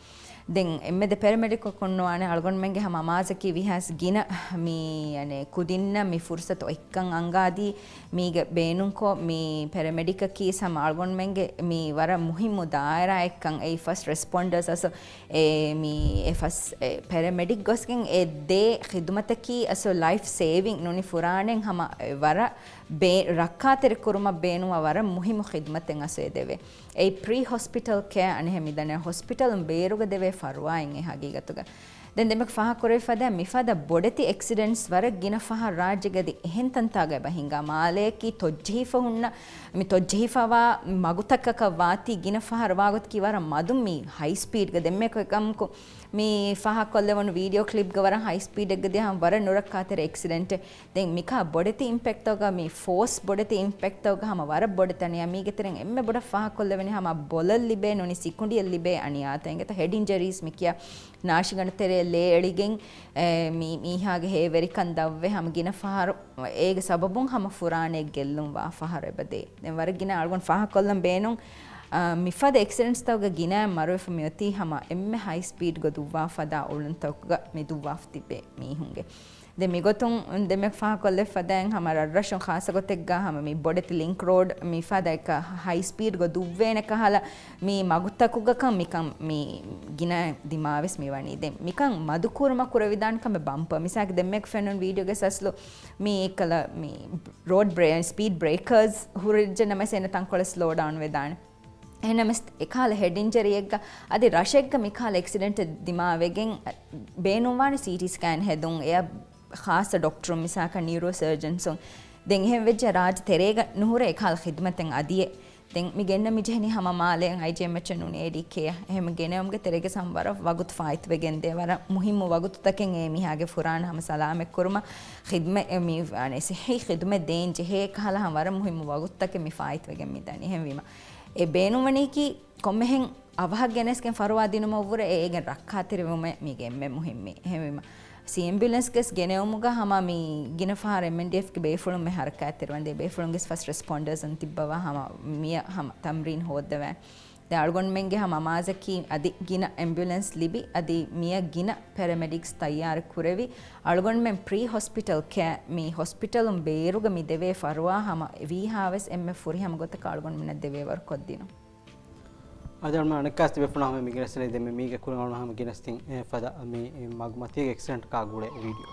දෙන් එමෙද පෙරමඩික කොන්නවාන අල්ගොන්මගේ හම අමාසකි විහස් ගින මීනේ කුදින්න මි ෆුර්සත එක්කං අංගාදී මීග බේනුන්කෝ මී පෙරමඩිකකී සම අල්ගොන්මගේ මී වර මුහිම්මු දායරා එක්කං ඒ ෆස් රෙස්පොන්ඩර්ස් අස ඒෆස් පෙරමඩික් ගොස්කින් එදේ හිදුමතකී ඇස ලයිෆ් සේවිං නොනි ෆුරාණෙන් හම වර ಎ ದೇ ಖಿದ್ಮತಕಿ ಅಸೋ ಲೈಫ್ ಸೇವಿಂಗ್ ನುನಿ ಫುರಾಣೆಂ ಹಮ ವರ ಬೇ ರಕ್ಕಾತೆರೆ ಕುರುಮ ಬೇನುವ ವರ ಮುಹಿಮು ಖಿದ್ಮತೆಂ ಅಸೋ ಎದೆವೆ ei pre hospital care ane hemidane hospital ಬೇರುಗ ದೆವೆ ಫರ್ವಾ ಇಂಗೆ ಹಗೀಗತುಗ ದೆನ್ ದೆಮಕ್ ಫಹ ಕೊರೆ ಫದ ಮಿಫದ ಬೊಡೆತಿ ಎಕ್ಸಿಡೆಂಟ್ಸ್ ವರ ಗಿನ ಫಹ ರಾಜ್ಯಗದಿ ಎಹೆನ್ ತಂತಾಗ ಬಹಿಂಗ ಮಾಲೇಕಿ ತೊಜ್ಜಿಹಿಫ ಹುಣ್ಣ ಮಿ ತೊಜ್ಜಿಹಿಫವ ಮಗುತಕ್ಕಕ ವಾತಿ ಗಿನ ಫಹ ರವಾಗತ್ ಕಿವರ ಮದು ಮಿ ಹೈ ಸ್ಪೀಡ್ಗ ದೆಮ್ಮೆಕ ಕಮ್ಕು මේ ෆහකොල්ලවන වීඩියෝ කලිප් ගවර හයිස්පීඩ් එකද හම් වර නොරක් අතර එක්සිඩන්ට් දෙන් මික බොඩති ඉම්පෙක්තෝග මේ ෆෝස් බොඩති ඉම්පෙක්තෝග හම වර බොඩතනය මීගතරෙන් එම බොඩ ෆහකොල්ලවෙන හම බොල ලිබේ නොනි සිකුඩිය ලිබේ අනියාතයගත හෙඩින්ජරීස් මිකිය නාශිගනතරය ලේ එඩිගෙන් මීහාගේ හේවරිකන් දව්වේ හම ගෙන පහර ඒක සබුන් හම ෆුරාණය ගෙල්ලුම් වා පහර එබදේ. දෙවර ගෙන අල්ගොන් පහ කොල්ලම් බේනුම් ಫಹರು ಎಬದೆ ದೆನ್ ವರ ಗಿನ ಅಳ್ಗೊಂಡ್ ಫಹ ಕೊಲ್ಲಂ ಬೇನುಂ ಮಿಫದ ಎಕ್ಸಿಡೆಂಟ್ಸ್ ತವಗ ಗಿನ ಮರುಫ ಮಿಯತಿ ಹಮ ಎಮ್ಮೆ ಹೈ ಸ್ಪೀಡ್ ಗೊ ದುವ್ವಾ ಫದ ಉಳನ್ ತವಗ ಮಿ ದುವ್ವಾಫ್ ತಿಬ್ಬೆ ಮೀಹುಂಗೆ ದೆ ಮಿಗೊತುಂ ದೆಮೆಕ್ ಫಾ ಕೊಲ್ಲೆ ಫದೆಂ ಹಮ ರರ್ರಶಂ ಖಾಸ ಗೊತ್ತೆಗ್ಗ ಹಮ ಮಿ ಬೊಡೆತಿ ಲಿಂಕ್ ರೋಡ್ ಮಿ ಫದ ಎಕ ಹೈ ಸ್ಪೀಡ್ ಗೊ ದುವ್ವೇನ ಕಹಲ ಮಿ ಮಗುತ್ತಕುಗಕಂ ಮಿಕಂ ಮಿ ಗಿನ ದಿಮಾವೆಸ್ ಮಿ ವಣಿ ದೆ ಮಿಕಂ ಮದುಕೂರ್ಮ ಕುರವಿದಾನ್ ಕಮೆ ಬಂಪ ಮಿಸಾಕ್ ದೆಮೆಕ್ ಫೆನನ್ ವೀಡಿಯೋಗೆ ಸಸ್ಲು ಮಿ ಕಲ ಮಿ ರೋಡ್ ಬ್ರೇ ಸ್ಪೀಡ್ ಬ್ರೇಕರ್ಸ್ ಹುರಿಜ್ಜ ನಮಸೆನ ತಂಕೊಳ ಸ್ಲೋ ಡೌನ್ ವೆದಾನ್ එනමස් එකකාල හෙඩින්ජරියෙක්ග අධි රශෙක්ග මිකාල එක්සිඩෙන්ට දිමාවගෙන් බේනුවාන සිටිස්කෑන් හෙදුන්. එය ખાસ ඩොක්ටරුම් මිසාක නියරෝ සර්ජන්සුන් දෙන් එහෙම වෙච්ච රාජ තෙරේග නුහුර එකල් ඛිදමතෙන් අදියේ. දෙන් මි ගෙන්න මිජෙහනි හම මාලෙන් අයිජෙමච්ච නුනේ ඩිකේ එහෙම ගෙනයම්ගේ තෙරේග සම්වර වගුත් ෆයිත් වෙගෙන් දේවර මුහිම්ම වගුත් තකෙන් ඒ මිහාගේ ෆුරාන හම සලාමෙක් කුරුම ඛිදම මි අනේ සිහි ඛිදම දෙන් ජෙහේ කහල හමර මුහිම්ම වගුත් තකෙ මි ෆයිත් වෙගෙන් මිදනි එහෙම ಎ ಬೇನುವಣಿಕಿ ಕೊಮ್ಮೆಹೆಂ ಅವಹ ಗೆನೆಸ್ಗೆನ್ ಫರುವಾ ದಿನುಮ ಉವ್ವುರೆ ಏಗೆನ್ ರಕ್ಕಾತಿರುವುಮೆ ಮೀಗೆ ಎಮ್ಮೆ ಮುಹಿಮ್ಮಿ ಹೆಮಿಮ ಸಿಎಂಬ್ಯುಲೆನ್ಸ್ಗೆಸ್ ಗೆನೆವುಮುಗ ಹಮ ಮೀ ಗಿನಫಾರ್ ಎಮ್ ಎನ್ ಡಿ ಎಫ್ಗೆ ಬೇಫುಳುಮ್ಮೆ ಹರಕಾತಿರುವಂದೆ ಬೇಫುಳುಂಗೆಸ್ ಫಸ್ಟ್ ರೆಸ್ಪಾಂಡರ್ಸ್ ಅಂತಿಬ್ಬವ ಹಮ ಮಿಯ ಹಮ ತಮ್ರೀನ್ ಹೋದವೆ ದಾಳ್ಗೊಂಡ್ಮೆಂಗೆ ಹಮ ಅಮಾಜಕಿ ಅದಿ ಗಿನ ಆಂಬ್ಯುಲೆನ್ಸ್ ಲಿಬಿ ಅದಿ ಮಿಯ ಗಿನ ಪ್ಯಾರಾಮೆಡಿಕ್ಸ್ ತಯ್ಯಾರ ಕುರೆವಿ ಅಳ್ಗೊಂಡ್ಮೆಂ ಪ್ರೀ ಹಾಸ್ಪಿಟಲ್ ಕ್ಯಾ ಮಿ ಹಾಸ್ಪಿಟಲ್ ಬೇರುಗ ಮಿ ದೆವೆ ಫರ್ವಾ ಹಮ ವಿ ಹಾವೆಸ್ ಎಮ್ಮೆ ಫುರಿ ಹಮ ಗೊತ್ತಕ ಅಳ್ಗೊಂಡ್ಮೆನ ದೆವೆವರ್ ಕೊದ್ದಿನು ಅದರ ಅಣಕಾಸ್ತಿ ಬೆಪ್ಪಣ ಹಮ ಮಿಗಿನಸ್ತಿನ ಇದೆಮ್ಮೆ ಮೀಗೆ ಕುರಣ ಹಮ ಗಿನಸ್ತಿನ ಫದ ಮಿ ಮಗ್ಮತಿಗೆ ಎಕ್ಸಿಡೆಂಟ್ ಕಾಗುಳೆ ವಿಡಿಯೋ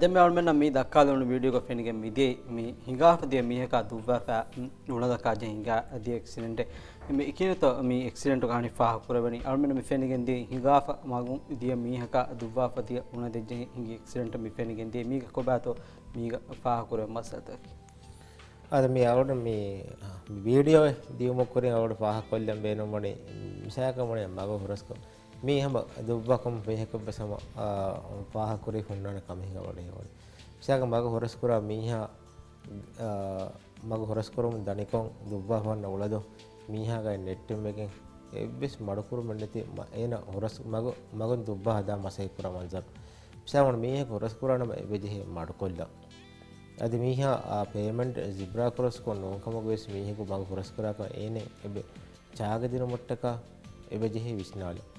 දැන් මෙවල් මෙන්න මේ දක්කා දුණු වීඩියෝ එක ෆෙනිගෙ මිදේ මේ හිඟාපදිය මීහක දුවවා නුණ දක්කා ජෙ හිඟා අදිය ඇක්සිඩන්ට් මේ ඉකිනත මේ ඇක්සිඩන්ට් ගානි ෆාහ කරවනි. අර මෙන්න මේ ෆෙනිගෙන් දී හිඟාප මගුම් දිය මීහක දුවවාපදිය උණ දෙජ හිඟි ඇක්සිඩන්ට් මේ ෆෙනිගෙන් දී මීක කොබාතෝ මීක ෆාහ කරව මසත. අද මේ අවුට මේ වීඩියෝ දියුමක් කරේ අවුට ෆාහ කොල්ලම් බේනොමනේ මිසයකමනේ මග හොරස්කම්. මේ හම දුබ්බකම් පෙහක බසම පාහකුරි හුන්නන කමිහික වඩේ වඩ මිසාක මග හොරස්කුරා මීහා මග හොරස්කරුම් දනිකොන් දුබ්බාහන්න උලද. මීහාගයි නෙට්ටම් එකෙන් එබෙස් මඩකුරු මන්නති ඒන හොරස් මග මගන් දුබ්බා හදා මසයිකුර මන්සර් මිසාමන මීහ හොරස්කුරානම එබෙජෙහි මඩකොල්ලා. අද මීහා පේමෙන්ට් ජිබ්‍රා කොරස් කො නොකමග වෙස් මීහෙකු මග හොරස් කරාක ඒනේ එබ චාගදින මොට්ටක එබජෙහි විශ්නාලි.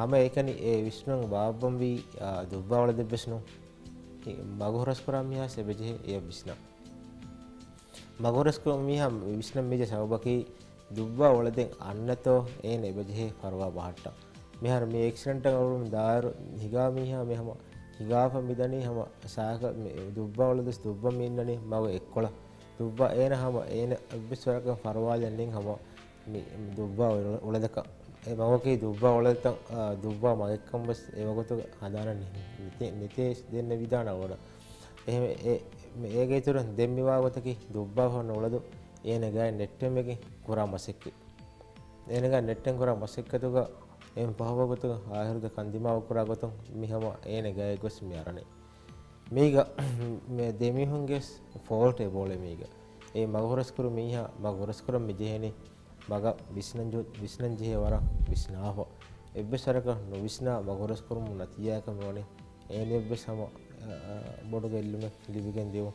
හම ඒකනි ඒ විශ්නුවන් බාබ්බම් වී දුබ්බාවල දෙබෙස්නු මග හොරස් කරා මිහා සෙබජෙහි එය විශ්නා මගොරස්කෝ මිහම් විශ්නම් මිජ සවබකි දුබ්බා ඔලදෙන් අන්නතෝ ඒන එබජෙහි පරවා බහට්ට. මෙහර මේ එක්ෂන්ට අවුරුම් දාරු හිගා මිහා මෙහම හිගාප මිදනී හම සෑක දුබ්බවලදස් දුබ්බ මින්නනේ මව එක්කොල. දුබ්බ ඒන හම ඒන අබිස්වරක පරවාලෙන්නෙන් හම දුබ්බා උලදක මවකේ දුබ්බා ඔලත දුබ්බා මගෙක්කම් බස් ඒවකොතු හදාරන්න නිතේ දෙන්න විධාන ඕන. එහෙම ඒගේ තුර දෙම්මිවාගතකි දුබ්බා හොන්න උලදු ඒන ගෑ නෙට්ටම එක කුරා මසෙක්කි. ඒනක නෙට්ටෙන් කුරා මසෙක්කතුක එම පහවගතු ආහරුද කන්දිමාව කුරා ගොතුන් මිහම ඒන ගය ගොස් මියරණේ මේක මේ දෙමිහුන්ගේ ෆෝල්ට බෝල මේක. ඒ මගහොරස්කරු මීහ මගහොරස්කර මිජහෙනේ මග විස්නජ විස්නන් ජෙහ වර විස්නාහ එබ්බ සරක නොවිස්නා මගොරස්කරුම් නතියාක මෝනේ ඒන එබ්බ සම බොඩු ගෙල්ලුම ලිවිගෙන් දෙවු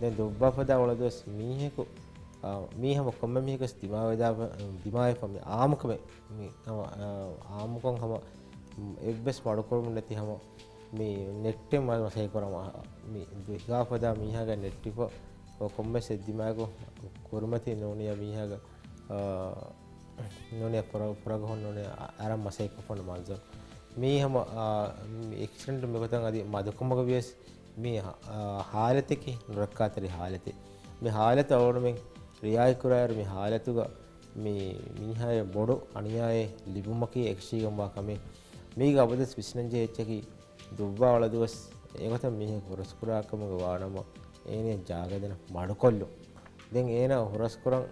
දැන් දුබ්බා පදා ඔලදස් මීහෙකු මීහම කොම මිහකස් දිමාවදා දිමාය පම ආමකම ආමුකොන් හම එබ්බෙස් පඩුකොරමු නැති හම මේ නෙට්ටෙන් මල් වසය කරම දුගාපදා මීහග නෙට්ටිප කොම්ම සෙද්දිමායකු කුරුමති නොනය මීහග. නොනේ පුරගහොන් නොනේ අරම් මසයක පොන මල්ස මේ හම එක්ෂන්ට මෙකතන් අද මදකුමක වියස් මේ හාලතෙකි නොරක්කාතරි හාලතේ. මේ හාලත අවුරුමෙන් රියායකුරෑර මේ හාලතුග මේ මිනිහය බොඩු අනියායේ ලිබුමකි එක්ෂීගම්වා කමේ. මේක අපදස් විශ්නංජය එච්චකි දුබ්බා වලදුවස් ඒකත මිහ හොරස්කුරාකමග වානම ඒනේ ජාගදන මඩුකොල්ලු. දෙන් ඒන හොරස්කුරන්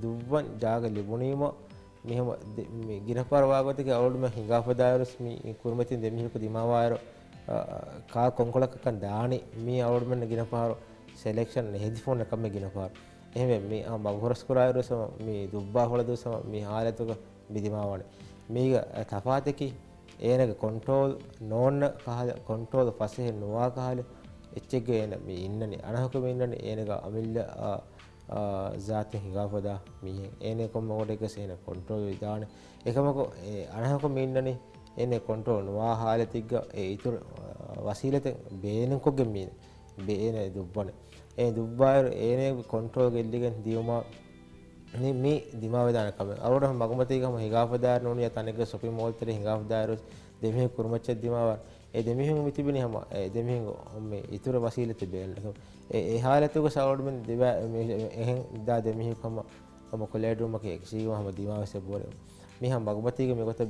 දුබ්වන් ජාග ලිබුණීම මෙහම ගිනපරවාගතක අවුලුම හිඟාපදායරුස් කුරමතින් දෙමිහිකු දිමවායරු කා කොංකොලකකන් දානි මේ අවුඩුමන්න ගිනපාරු සෙලෙක්ෂන් හෙදිෆෝන් එකම ගිනපාර එහෙම මේ මගහොරස්කුරායරුසම මේ දුබ්බා හොලදුසම මේ ආලතුක බිදිමාවන මේක තපාතකි. ඒනක කොන්ටෝල් නෝන්න කහල කොන්ටෝල් පසහෙ නොවා කාල එච්චෙක්ග ඒන මේ ඉන්නනේ අනහකම ඉන්නන. ඒනක අමිල්ල ජාති හිඟාපදා මිහ ඒන කොම කොට එක සේන කොන්ට්‍රෝල් විධාන. එකමක අනහකොම ඉන්නනේ එන්නේ කොන්ට්‍රෝල් නවා හාල තිග්ග ඒ ඉතුර වසීලත බේනකොගෙන් මීන බේන දුබ්බන. ඒ දුබ්බායර ඒනේ කොන්ට්‍රෝල් ගෙල්ලිගෙන් දියුමා මේ දිමාවදානකම අවුට මගමතිකම හිගාපදාර නොනිය තනක සොපි මෝල්තර හිගාපදාරු දෙමහ කුරමච්ච දිමාව ඒ දෙමිහුන් විතිබිනි හම ඒ දෙමිහින් මේ ඉතුර වසීලත බේල්ලක ඒ හාලතුක සවඩුමෙන් දෙව එහෙන් දා දෙමිහිකම හම කොලේඩුමක එක්සීව හම දිමාවස බෝල මිහම් මගමතික මෙකොත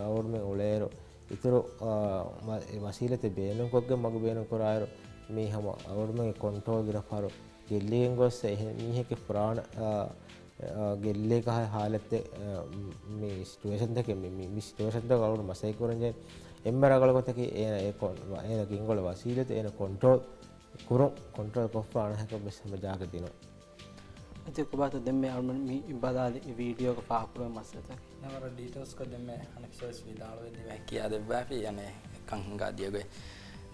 අවුරුම උලේරු ඉතුරු වසීලත බේනුම් කොක්ග මග බේනුම් කොරායරු මේ හම අවුරුමගේ කොන්ටෝල් ගිරපාරු ගෙල්ලියෙන් ගොස්ස එහ මීහෙක පුරාණ ගෙල්ලේ කහ හාලත්ත මේ ස්ටේෂන්තක ස්ටේෂන්ත කවුරු මසයිකරජය එම්ම රගලකොතක ඒ ඒකොන් ඒන ගිංගොල වසීලත එන කොන්ටෝල් කුරුම් කොන්ට්‍රල් කොෆ්ප අනහැක බෙසම ජාග දිනවා ඇති කොබාත දෙම අල්ම ඉබදාද වීඩියෝක පාකුර මස්සත නවර ඩීටෝස්ක දෙම අනක්ෂස් විදාලව දෙම කියා දෙබ්බාපි යනේ කංහංගා දියගොයි.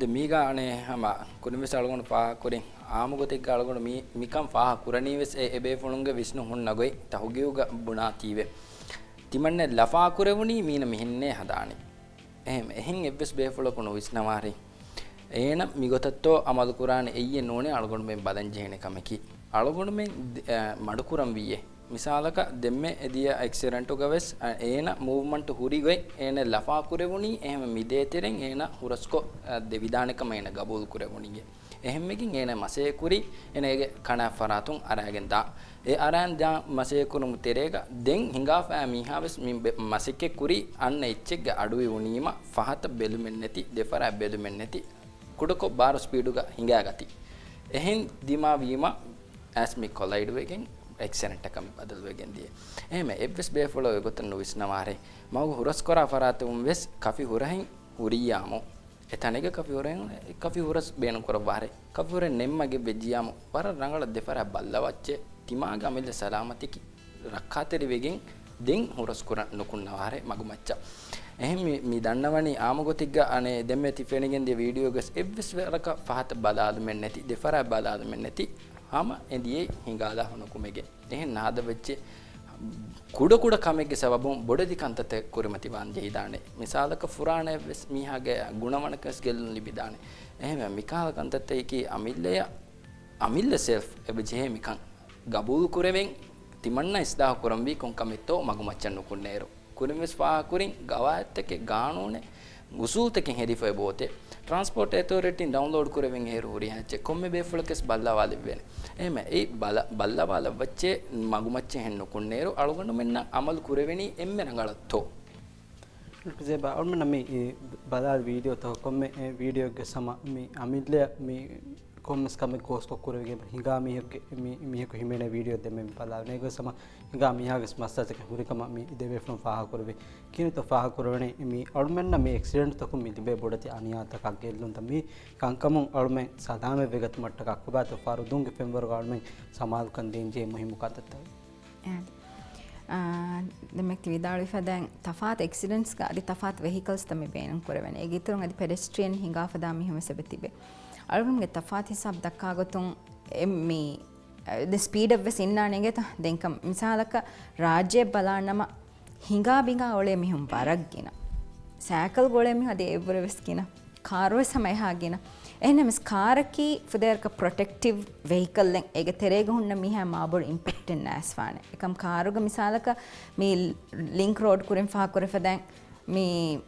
මීගානේ හම කුනිමිස අලගොන පාකුරින් ආමුගතෙක් අලගොන මිකම් පා කුරණීවෙස් එබේ ෆොළුන්ගේ විශ්ණු හුන් නගොයි තහුගියුග බුණා තීවේ තිමන්නේ ලෆා කුරවුණී මීන මිහින්නේ හදානි. එහෙම එහෙන් එබ්බස් බේෆොලකුණු විශ්නවාරී ඒන මිගොතත්තෝ අමදු කුරාන එయ్య නෝනේ අලගොන මෙන් බදන් ජේන කමකි. අලගොන මෙන් මඩුකුරම් වියේ. මිසාලක දෙම්මෙ එදිය එක්සිරෙන්ටු ගවෙස් ඒන මූව්මන්ට් හුරිගොයි ඒන ලෆා කුරෙවුණි එහෙම මිදේතෙරෙන් ඒන හුරස්කො දෙවිධානකම ඒන ගබූල් කුරෙවුණිගේ එහෙම්මකින් ඒන මසේ කුරි එනේගේ කණ ෆරාතුන් අරගෙන දා. ඒ අරන් දා මසේ කුරුම් තෙරේග දෙන් හිඟා ෆෑ මීහාවස් මින් මසික්කේ කුරි අන්න එච්චෙක්ගේ අඩුවේ උනීම ෆහත බෙලුමෙන් නැති දෙෆරා බෙලුමෙන් නැති කුඩකො බාර ස්පීඩුග හිඟෑගති. එහෙන් දිමාවීම ඇස්මික් කොලයිඩුවගෙන් එක්ෂනටකම බදල්ුවගෙන් දිය. එහම එස් බේෆලෝ යගොතන් නොවිස්නවාරේ. මව හුරස් කොර අරාතවුම් වෙස් කෆි හුරහින් හුරියාමෝ එතනක කපිවරෙන් කපි හුරස් බේනු කොර වාරේ. කපිවරෙන් නෙම්මගේ බෙජියාම වර රඟල දෙපර බල්ලවච්චේ. තිමා ගමිල්ල සලාමතිකි. රක්කාතෙරි වෙගෙන් දෙන් හුරස් කොර නොකුන්නවාරේ මගු මච්චා එහෙම මේ දන්නවනේ ආමගොතිග්ග අනේ දෙමෙ තිෆෙණිගෙන්දී වීඩියෝ ගස් එව්ස් වරක පහත බලාලු මෙන් නැති දෙෆරා බලාලු මෙන් නැති. හම එදියේ හිඟාලා හොනකුමෙගේ එහෙන් නාද වෙච්චේ කුඩ කුඩ කමෙක්ගේ සබබුම් බොඩදි කන්තත කුරමති වන්ජෙහි දානේ මිසාලක ෆුරාණය වෙස් මීහාගේ ගුණවනකස් ගෙල්ලුන් ලිබිදානේ එහෙම මිකාල කන්තත එකී අමිල්ලය අමිල්ල සෙල් එබජෙහෙ මිකන්. ගබූල් කුරෙවෙන් තිමන්න ස්දාහ කුරම්වී කොන් කමිත්තෝ මගු මච්චන් නුකුන්නේරෝ. kurumis faha kurin gawayatteke gaanune usuteken hedifoy bote transport authority download kureven heru huri hacche komme befulakes ballawala vene ehma ei ballawala vacche magumacche hennu kunneru alugundu menna amal kureveni emme rangalatto කුසේබා ඔන්න මේ බලාල් වීඩියෝ තොකොම් මේ වීඩියෝගේ සම මේ අමිල්ලය මේ කොම්මස් කම කෝස්කො කරගේ හිඟා මිහක මිහක හිමෙන වීඩියෝ දෙම පලා නේග සම හිඟා මිහාගස් මස්සතක හුරිකම මි දෙවෙෆ්න ෆාහ කරවේ. කිනි තො ෆාහ කරවනේ මි අඩුමෙන්න මේ එක්සිඩන්ට් තකු මි දිබේ බොඩති අනියාතකක් ගෙල්ලුන් තමි කංකමුන් අඩුමෙන් සදාමෙ වෙගත් මට්ටක අක්බාත ෆාරු දුන්ගේ ෆෙම්බර් ගාඩුමෙන් සමාල් කන්දීන්ජේ මුහිමු කතත්තයි දෙමෙක් විදාලි ෆදැන් තෆාත් එක්සිඩන්ස් අධි තෆාත් වෙහිකල්ස් තම බේනම් කරවෙන ගිතුරුන් අධි පෙඩස්ට්‍රියන් හිඟා ෆදා මිහම සැබතිබේ ಅಳುಗಮ್ಗೆ ತಫಾತ್ ಹಿಸಾಬ್ ದಕ್ಕಾಗೊತ್ತು ಎಮ್ಮಿ ದ ಸ್ಪೀಡ್ ಅವ್ ಸಿನ್ನಾನೆಗೆ ದೆಂಕ ಮಿಸಾಲಕ ರಾಜ್ಯ ಬಲಾಣಮ ಹಿಂಗಾ ಬಿಂಗಾ ಒಳೆ ಮಿಹುಂ ಬರಗ್ಗಿನ ಸෑಕಲ್ ಗೊಳೆ ಮಿಹು ಅದೇ ಎವ್ವರವೆಸ್ಗಿನ ಕಾರುವೆ ಸಮಯ ಹಾಗಿನ එහෙනම් මිස් කාරකී ෆදේර්ක ප්‍රොටෙක්ටිව් වෙහිකල්ලෙන් ඒක තෙරේග හුන්න මිහ මාබොඩ ඉම්පෙක්ටෙන් නෑස්වාන එකම් කාරුග මිසාලක මේ ලිංක් රෝඩ් කුරින් ෆා කුර ෆදැන් මේ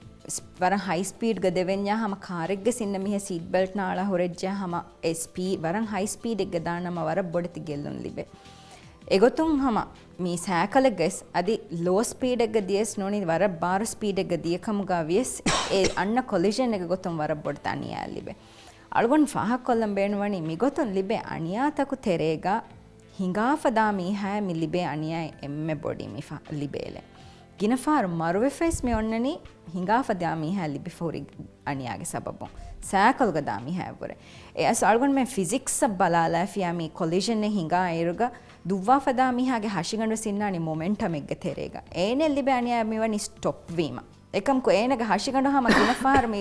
වර හයිස්පීඩ් දෙවෙන්යා හම කාරෙක්ග සින්න මිහ සිීඩ් බෙල්ට් නාලා හොරෙජ්ජා හම SP වරන් හයිස්පීඩ් එක් දානම වර බොඩති ගෙල්ලුන් ලිබේ. එගොතුන් හම මේ සෑකල ගෙස් අධි ලෝස්පීඩක්ග දියස් නොනි වර බාර ස්පීඩක්ග දියකමුගා වියස් ඒ අන්න කොලිෂන් එක ගොතුන් වර බොඩ්ත අනියා ලිබේ. අල්ගොන් පහ කොල්ලම් බේෙන්වනි මිගොතුන් ලිබේ අනියාතකු තෙරේග හිඟාපදා මීහෑ මිලිබේ අනියයි එම්ම බොඩිමි ලිබේලේ. ಗಿನಫಾರು ಮರುವೆ ಫೇಸ್ ಮೆಯೊಣ್ಣನಿ ಹಿಂಗಾಫದೆ ಆಮಿ ಹ್ಯಾಲಿ ಬಿಫೋರಿ ಅಣಿಯಾಗೆ ಸಬಬು ಸಾಕಲ್ಗದ ಆಮಿ ಹ್ಯಾವುರೆ ಎ ಅಸ್ ಅಳ್ಗೊಂಡು ಮೇ ಫಿಸಿಕ್ಸ್ ಬಲಾಲಫಿ ಆಮಿ ಕೊಲಿಷನ್ನೆ ಹಿಂಗಾ ಇರುಗ ದುವ್ವಾಫದ ಆಮಿ ಹಾಗೆ ಹಸಿಗಂಡು ಸಿನ್ನಾಣಿ ಮೊಮೆಂಟಮಿಗ್ಗೆ ತೆರೆಗ ಏನೆಲ್ಲಿ ಬ್ಯಾಣಿ ಆಮಿವನಿ ಸ್ಟೊಪ್ ವೀಮ එකම්ක ඒනක හශිකඩු හම ගිනපාරම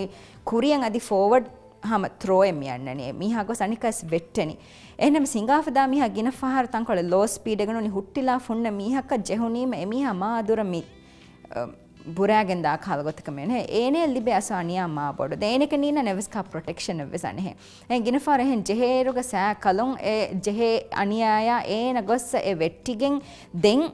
කුරියන් අධි ෆෝවඩ් හම ත්‍රෝයම් යන්නනේ. මිහග සනිකස් වෙට්ටනි. එනම සිංගාපදා මිහ ගින පහර තන් කොළ ලෝස් පීඩගනුනි හුට්ටිලා ෆුන්න මිහක්ක ජෙහුණීම එමිහ මාදුර මිත්. ಬುರಾಗೆಂದ ಕಾಲಗೊತ್ತಕ ಮೇನೆ ಏನೇ ಲಿಬೆ ಅಸ ಅನಿಯಾ ಮಾ ಬೊಡು ದೇನೆಕ ನೀನ ನೆವಸ್ಕ ಪ್ರೊಟೆಕ್ಷನ್ ಎವ್ವೆಸ್ ಅನೆ ಹೆ ಗಿನಫಾರ ಹೆನ್ ಜೆಹೇರುಗ ಸಾ ಕಲೊಂ ಎ ಜೆಹೆ ಅನಿಯಾಯ ಏನ ಗೊಸ್ಸ ಎ ವೆಟ್ಟಿಗೆನ್ ದೆನ್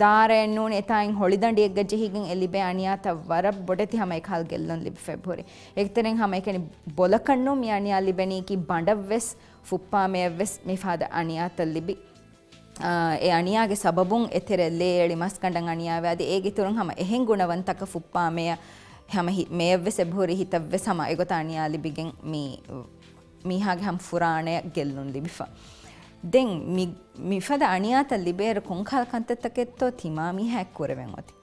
ದಾರೆನ್ನೂನ್ ಎತಾಯಿನ್ ಹೊಳಿದಂಡಿಯಗ್ಗ ಜೆಹಿಗೆನ್ ಎಲಿಬೆ ಅನಿಯಾತ ವರ ಬೊಡೆತಿ ಹಮ ಕಾಲ್ ಗೆಲ್ಲೊನ್ ಲಿಬೆ February ಎಕ್ತರೆನ್ ಹಮ ಎಕನಿ ಬೊಲಕಣ್ಣು me Aniya ಲಿಬೆನಿ Ki ಬಂಡವ್ವೆಸ್ ಫುಪ್ಪಾ ಮೇವ್ವೆಸ್ ಮಿಫಾದ ಅನಿಯಾತ Libby A ಅಣಿಯಾಗೆ ಸಬಬುಂ ಎತೆರೆಲ್ಲೆ ಎಳಿ ಮಸ್ಕಂಡಂ ಅಣಿಯಾವೆ ಅದು ಏಗೆ ತುರುಂ ಹಮ ಎಹೆಂ ಗುಣವಂತಕ ಫುಪ್ಪಾಮೆಯ ಹಮ ಹಿ ಮೇಯವ್ವೆ ಸೆಭೂರಿ ಹಿತವ್ವೆ ಸಮ ಎಗೊತ ಅಣಿಯಾ ಲಿಬಿಗೆಂ ಮೀ ಮೀಹಾಗೆ ಹಮ ಫುರಾಣೆ ಗೆಲ್ಲುನ್ ಲಿಬಿಫ ದೆಂ ಮಿ ಮಿಫದ ಅಣಿಯಾತ ಲಿಬೇರು ಕೊಂಕಾಲ್ ಕಂತೆತ್ತಕ್ಕೆತ್ತೋ ತಿಮಾ ಮೀಹಾ ಎಕ್ಕೂರವೆಂ ಒತಿ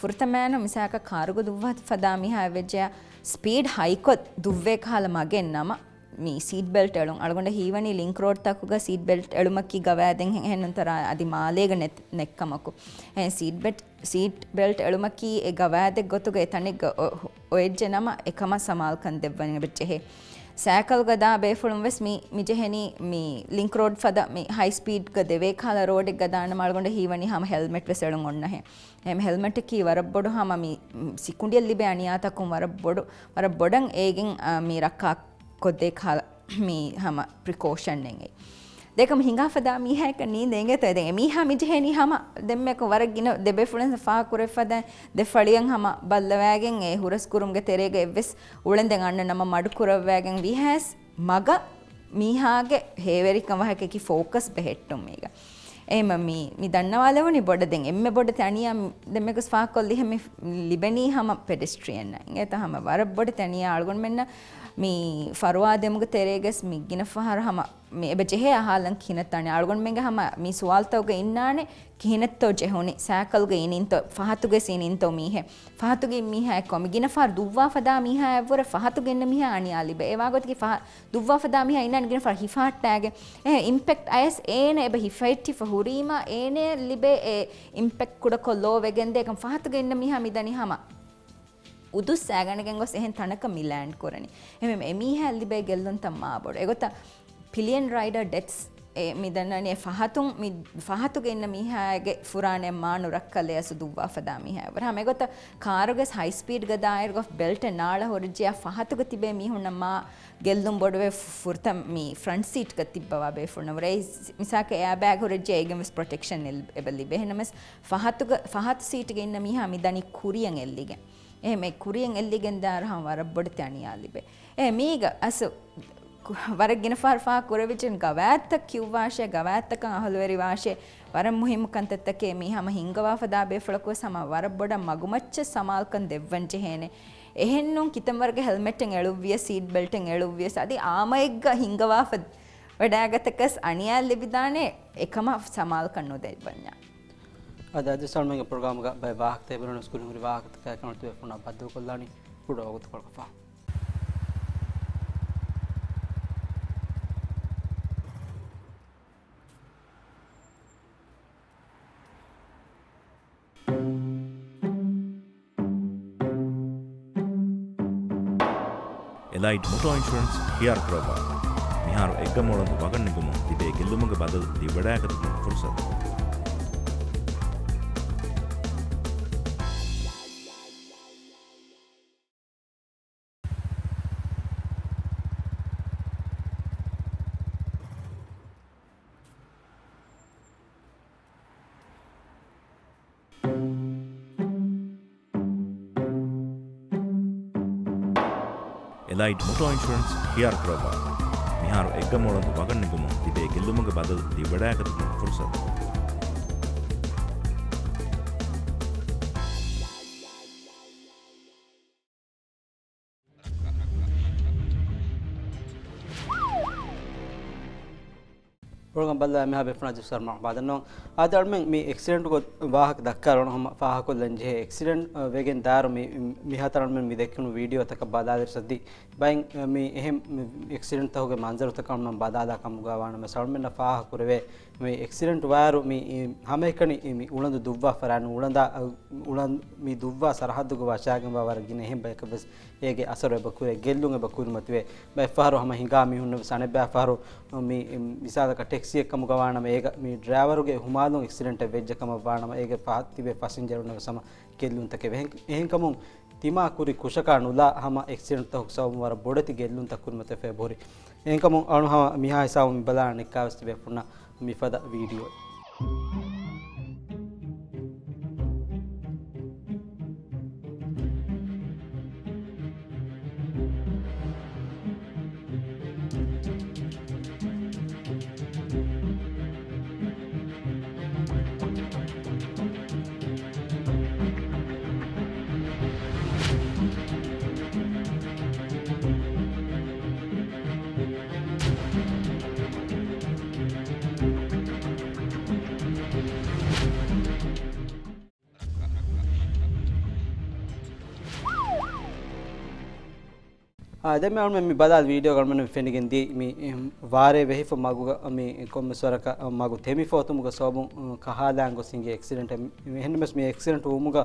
ފުރަތަމައިނު މިސާކަ ކާރުގު ދުއްވަ ފަދާ މިހާ ވެއްޖެއަ ސްޕީޑް ހައިކޮށް ದುವ್ವೇ ಕಾಲ ಮಗೆನ್ ನಮ ಮೀ ಸೀಟ್ ಬೆಲ್ಟ್ ಎಳು ಅಳಗೊಂಡ ಹೀವನಿ ಲಿಂಕ್ ರೋಡ್ ತಕ್ಕುಗ ಸೀಟ್ ಬೆಲ್ಟ್ ಎಳುಮಕ್ಕಿ ಗವ್ಯಾದೆಂ ಹೆನ್ನಂತರ ಅದಿ ಮಾಲೇಗ ನೆತ್ ನೆಕ್ಕಮಕ್ಕು ಹೆ seat belt seat belt ಎಳುಮಕ್ಕಿ A ಗವ್ಯಾದೆ ಗೊತ್ತುಗ A ತಣಿಗ್ ಒಯ್ಜೆ ನಮ ಎಕಮ ಸಮಾಲ್ ಕಂದೆವ್ವನಿ ಬೆಚ್ಚೆ ಹೆ ಸෑಕಲ್ಗದ ಬೇಫುಳುಂ ವೆಸ್ ಮಿ ಮಿಜೆಹೆನಿ ಮಿ ಲಿಂಕ್ ರೋಡ್ ಫದ ಮಿ ಹೈ ಸ್ಪೀಡ್ ಗ ದೆವೇ ಕಾಲ ರೋಡ್ ಗದಾಣ ಮಾಡ್ಗೊಂಡ ಹೀವನಿ ಹಮ ಹೆಲ್ಮೆಟ್ ವೆಸ್ ಎಳುಂ ಒಣ್ಣ ಹೆ ಎಮ್ ಹೆಲ್ಮೆಟ್ ಕಿ ವರಬ್ಬೊಡು ಹಮ ಮಿ ಸಿಕ್ಕುಂಡಿಯಲ್ಲಿ ಬೆ ಅಣಿಯಾತಕ್ಕೂ ವರಬ್ಬೊಡು ವರಬ್ಬೊಡಂ ಏಗಿಂ ಮಿ ರಕ್ಕಾ కొద్దే కాల మీ హమ ప్రికాషన్ నెంగే දෙකම හිඟාපදා මීහැක නීදේගේ තොය දෙගේ මීහා මිජහෙනි හම දෙම්මෙක වරගින දෙබේ ෆුලෙන් සෆා කුරෙෆද දෙෆලියන් හම බල්ලවෑගෙන් ඒ හුරස් කුරුම්ගේ තෙරේගේ එවස් උලෙන් දෙන් අන්න නම මඩු කුරවෑගෙන් විහැස් මග මීහාගේ හේවරිකම වහකකි ෆෝකස් බෙහෙට්ටුම් මේක ඒම මී මි දන්නවලවනි බොඩ දෙෙන් එම බොඩ තැනියම් දෙමෙකු ස්වාකොල්ලි හෙම ලිබනී හම පෙඩිස්ට්‍රියන්න ඒ හම වර බොඩ තැනිය අල්ගුන් මෙන්න mi farwa demuga tereges mi gina fahar hama mi ebe jehe ahalan kinatani algon menga hama mi suwaltawga innane kihinetto jehuni sakalga ininto fahatuge sininto mihe fahatuge miha ekko mi gina far duwwa fada miha evore fahatuge inna miha ani alibe ewa gotki fah duwwa fada miha innan gina far hifaattage e impact as ene ebe hifaitti fahurima ene libe e impact kuda kollo ಉದು ಸෑಗಣಗೆ ಗೊಸ್ ಎಹೆನ್ ತನಕ ಮಿಲ್ಯಾಂಡ್ ಕೊರನಿ ಎಮೆ ಎಮಿ ಹ್ಯಾಲ್ದಿ ಬೈ ಗೆಲ್ಲೊನ್ ತಮ್ಮ ಆಬೋಡು ಎಗೊತ್ತ ಪಿಲಿಯನ್ ರೈಡರ್ ಡೆತ್ಸ್ ಮಿದನ್ನನೆ ಫಹತುಂ ಮಿ ಫಹತುಗೆ ಇನ್ನ ಮಿಹಾಗೆ ಫುರಾಣೆ ಮಾನು ರಕ್ಕಲೆ ಅಸು ದುವ್ವಾ ಫದಾ ಮಿಹಾವರ ಹಮೆ ಗೊತ್ತ ಕಾರುಗೆ ಹೈ ಸ್ಪೀಡ್ ಗದಾಯರ್ ಗೊಫ್ ಬೆಲ್ಟ್ ನಾಳ ಹೊರಜಿಯ ಫಹತುಗೆ ತಿಬೆ ಮಿಹುಣ್ಣ ಮಾ ಗೆಲ್ಲುಂ ಬೊಡವೆ ಫುರ್ತ ಮಿ ಫ್ರಂಟ್ ಸೀಟ್ ಗೆ ತಿಬ್ಬವ ಬೇ ಫುಣ್ಣವರೆ ಮಿಸಾಕೆ ಏರ್ ಬ್ಯಾಗ್ ಹೊರಜಿಯ ಏಗೆ ಮಿಸ್ ಪ್ರೊಟೆಕ್ಷನ್ ಎಲ್ ಎಬಲ್ಲಿ ಬೇ ನಮಸ್ ಫಹತುಗೆ ಫಹತ್ ಸೀಟ್ಗೆ ಇನ್ನ ಮಿಹಾ ಮಿದನಿ ಕುರಿಯಂ ಎಲ್ಲಿಗೆ Eh, එහෙම කුරියෙන් එල්ලිගෙන් දාරහම වරබ්බොඩ තණියාලිබේ එ eh, මීග අස වරගෙන ෆාර්ෆා කුරවිචන් ගවෑත්ත කිව්වාශය ගවෑත්තකන් අහළුවරි වාශය වර මුහිමකන්තත්තකේ මී හම හිංගවාපදා බේෆලකුව සම වරබ්බොඩ මගුමච්ච සමාල්කන් දෙව්වංචහේනේ එහෙන්නුම් කිතමරග හෙල්මෙට්ටෙන් එළුවිය සීඩ් බෙල්ටෙන් එළුවිය සදි ආමයෙක්ග හිංගවාපද වඩාගතකස් අනියල් ලිබිදානේ එකම සමාල්කන් නොදෙල්වඥා අද අදසල්මගේ ප්‍රගාමග බවාහත බරන ස්කුල වාහතක කනතු ුණ බද්ද කොල්ලානි පුඩ ඔගතු කොල්කපා. එලයිට් මොටෝ ඉන්ශරන්ස් හියර් ප්‍රවා මිහාර එක්ක මොලඳ වගන්නගුම තිබේ ගෙල්ලුමග බදල් දිවඩාකරන පුරසත්. ෆ්ලයිට් මොටෝ ඉන්ශරන්ස් හියාර් කරවා මිහාරු එක්ගමොලඳු වගන්නගුම තිබේ ගෙල්ලුමග බදල් දී වඩායකතුම පුරසත්. برغم بلا مها بفنا جسر مع بعد انه هذا من مي اكسيدنت كو واهك دكار هم فاه كو لنجه اكسيدنت وegen دار مي مها ترن من مي دكن فيديو تك بعد ادر سدي باين مي اهم اكسيدنت تهوගේ منظر تك من بعد ادا كم غوان مي سال من فاه كوري مي اكسيدنت وارو مي هميكني مي ولند دوبا فران ولند ولند مي دوبا سرحد گوا شاگم باور گنه هم بك بس ba war gine ehem ba kabas ege asaro bakure gellunge bakure matwe ba faharu hama hinga mi hunne sane ba faharu mi misada ka taxi ekkamu gawanama ega mi driveruge humalun accident vejjakama wanama ege pahattibe passenger unna sama gellun take ehen kamun tima kuri kushaka nula hama accident ta huksaum war bodati gellun takur mate fe bori ಅವನು ಮಿ ಬದಾದ ವಿಡಿಯೋಗಳು ಮನೆ ಫೆನಿಗೆನ್ ದಿ ಮಿ ವಾರೆ ವೆಹಿಫ ಮಗು ಮಿ ಕೊಮ್ಮೆ ಸ್ವರಕ ಮಗು ತೆಮಿ ಫೋತು ಮುಗ ಸೋಬು ಕಹಾಲಾಂಗೊ ಸಿಂಗೆ ಆಕ್ಸಿಡೆಂಟ್ ಹೆಣ್ಣು ಮೆಸ್ ಮಿ ಆಕ್ಸಿಡೆಂಟ್ ಉಮುಗ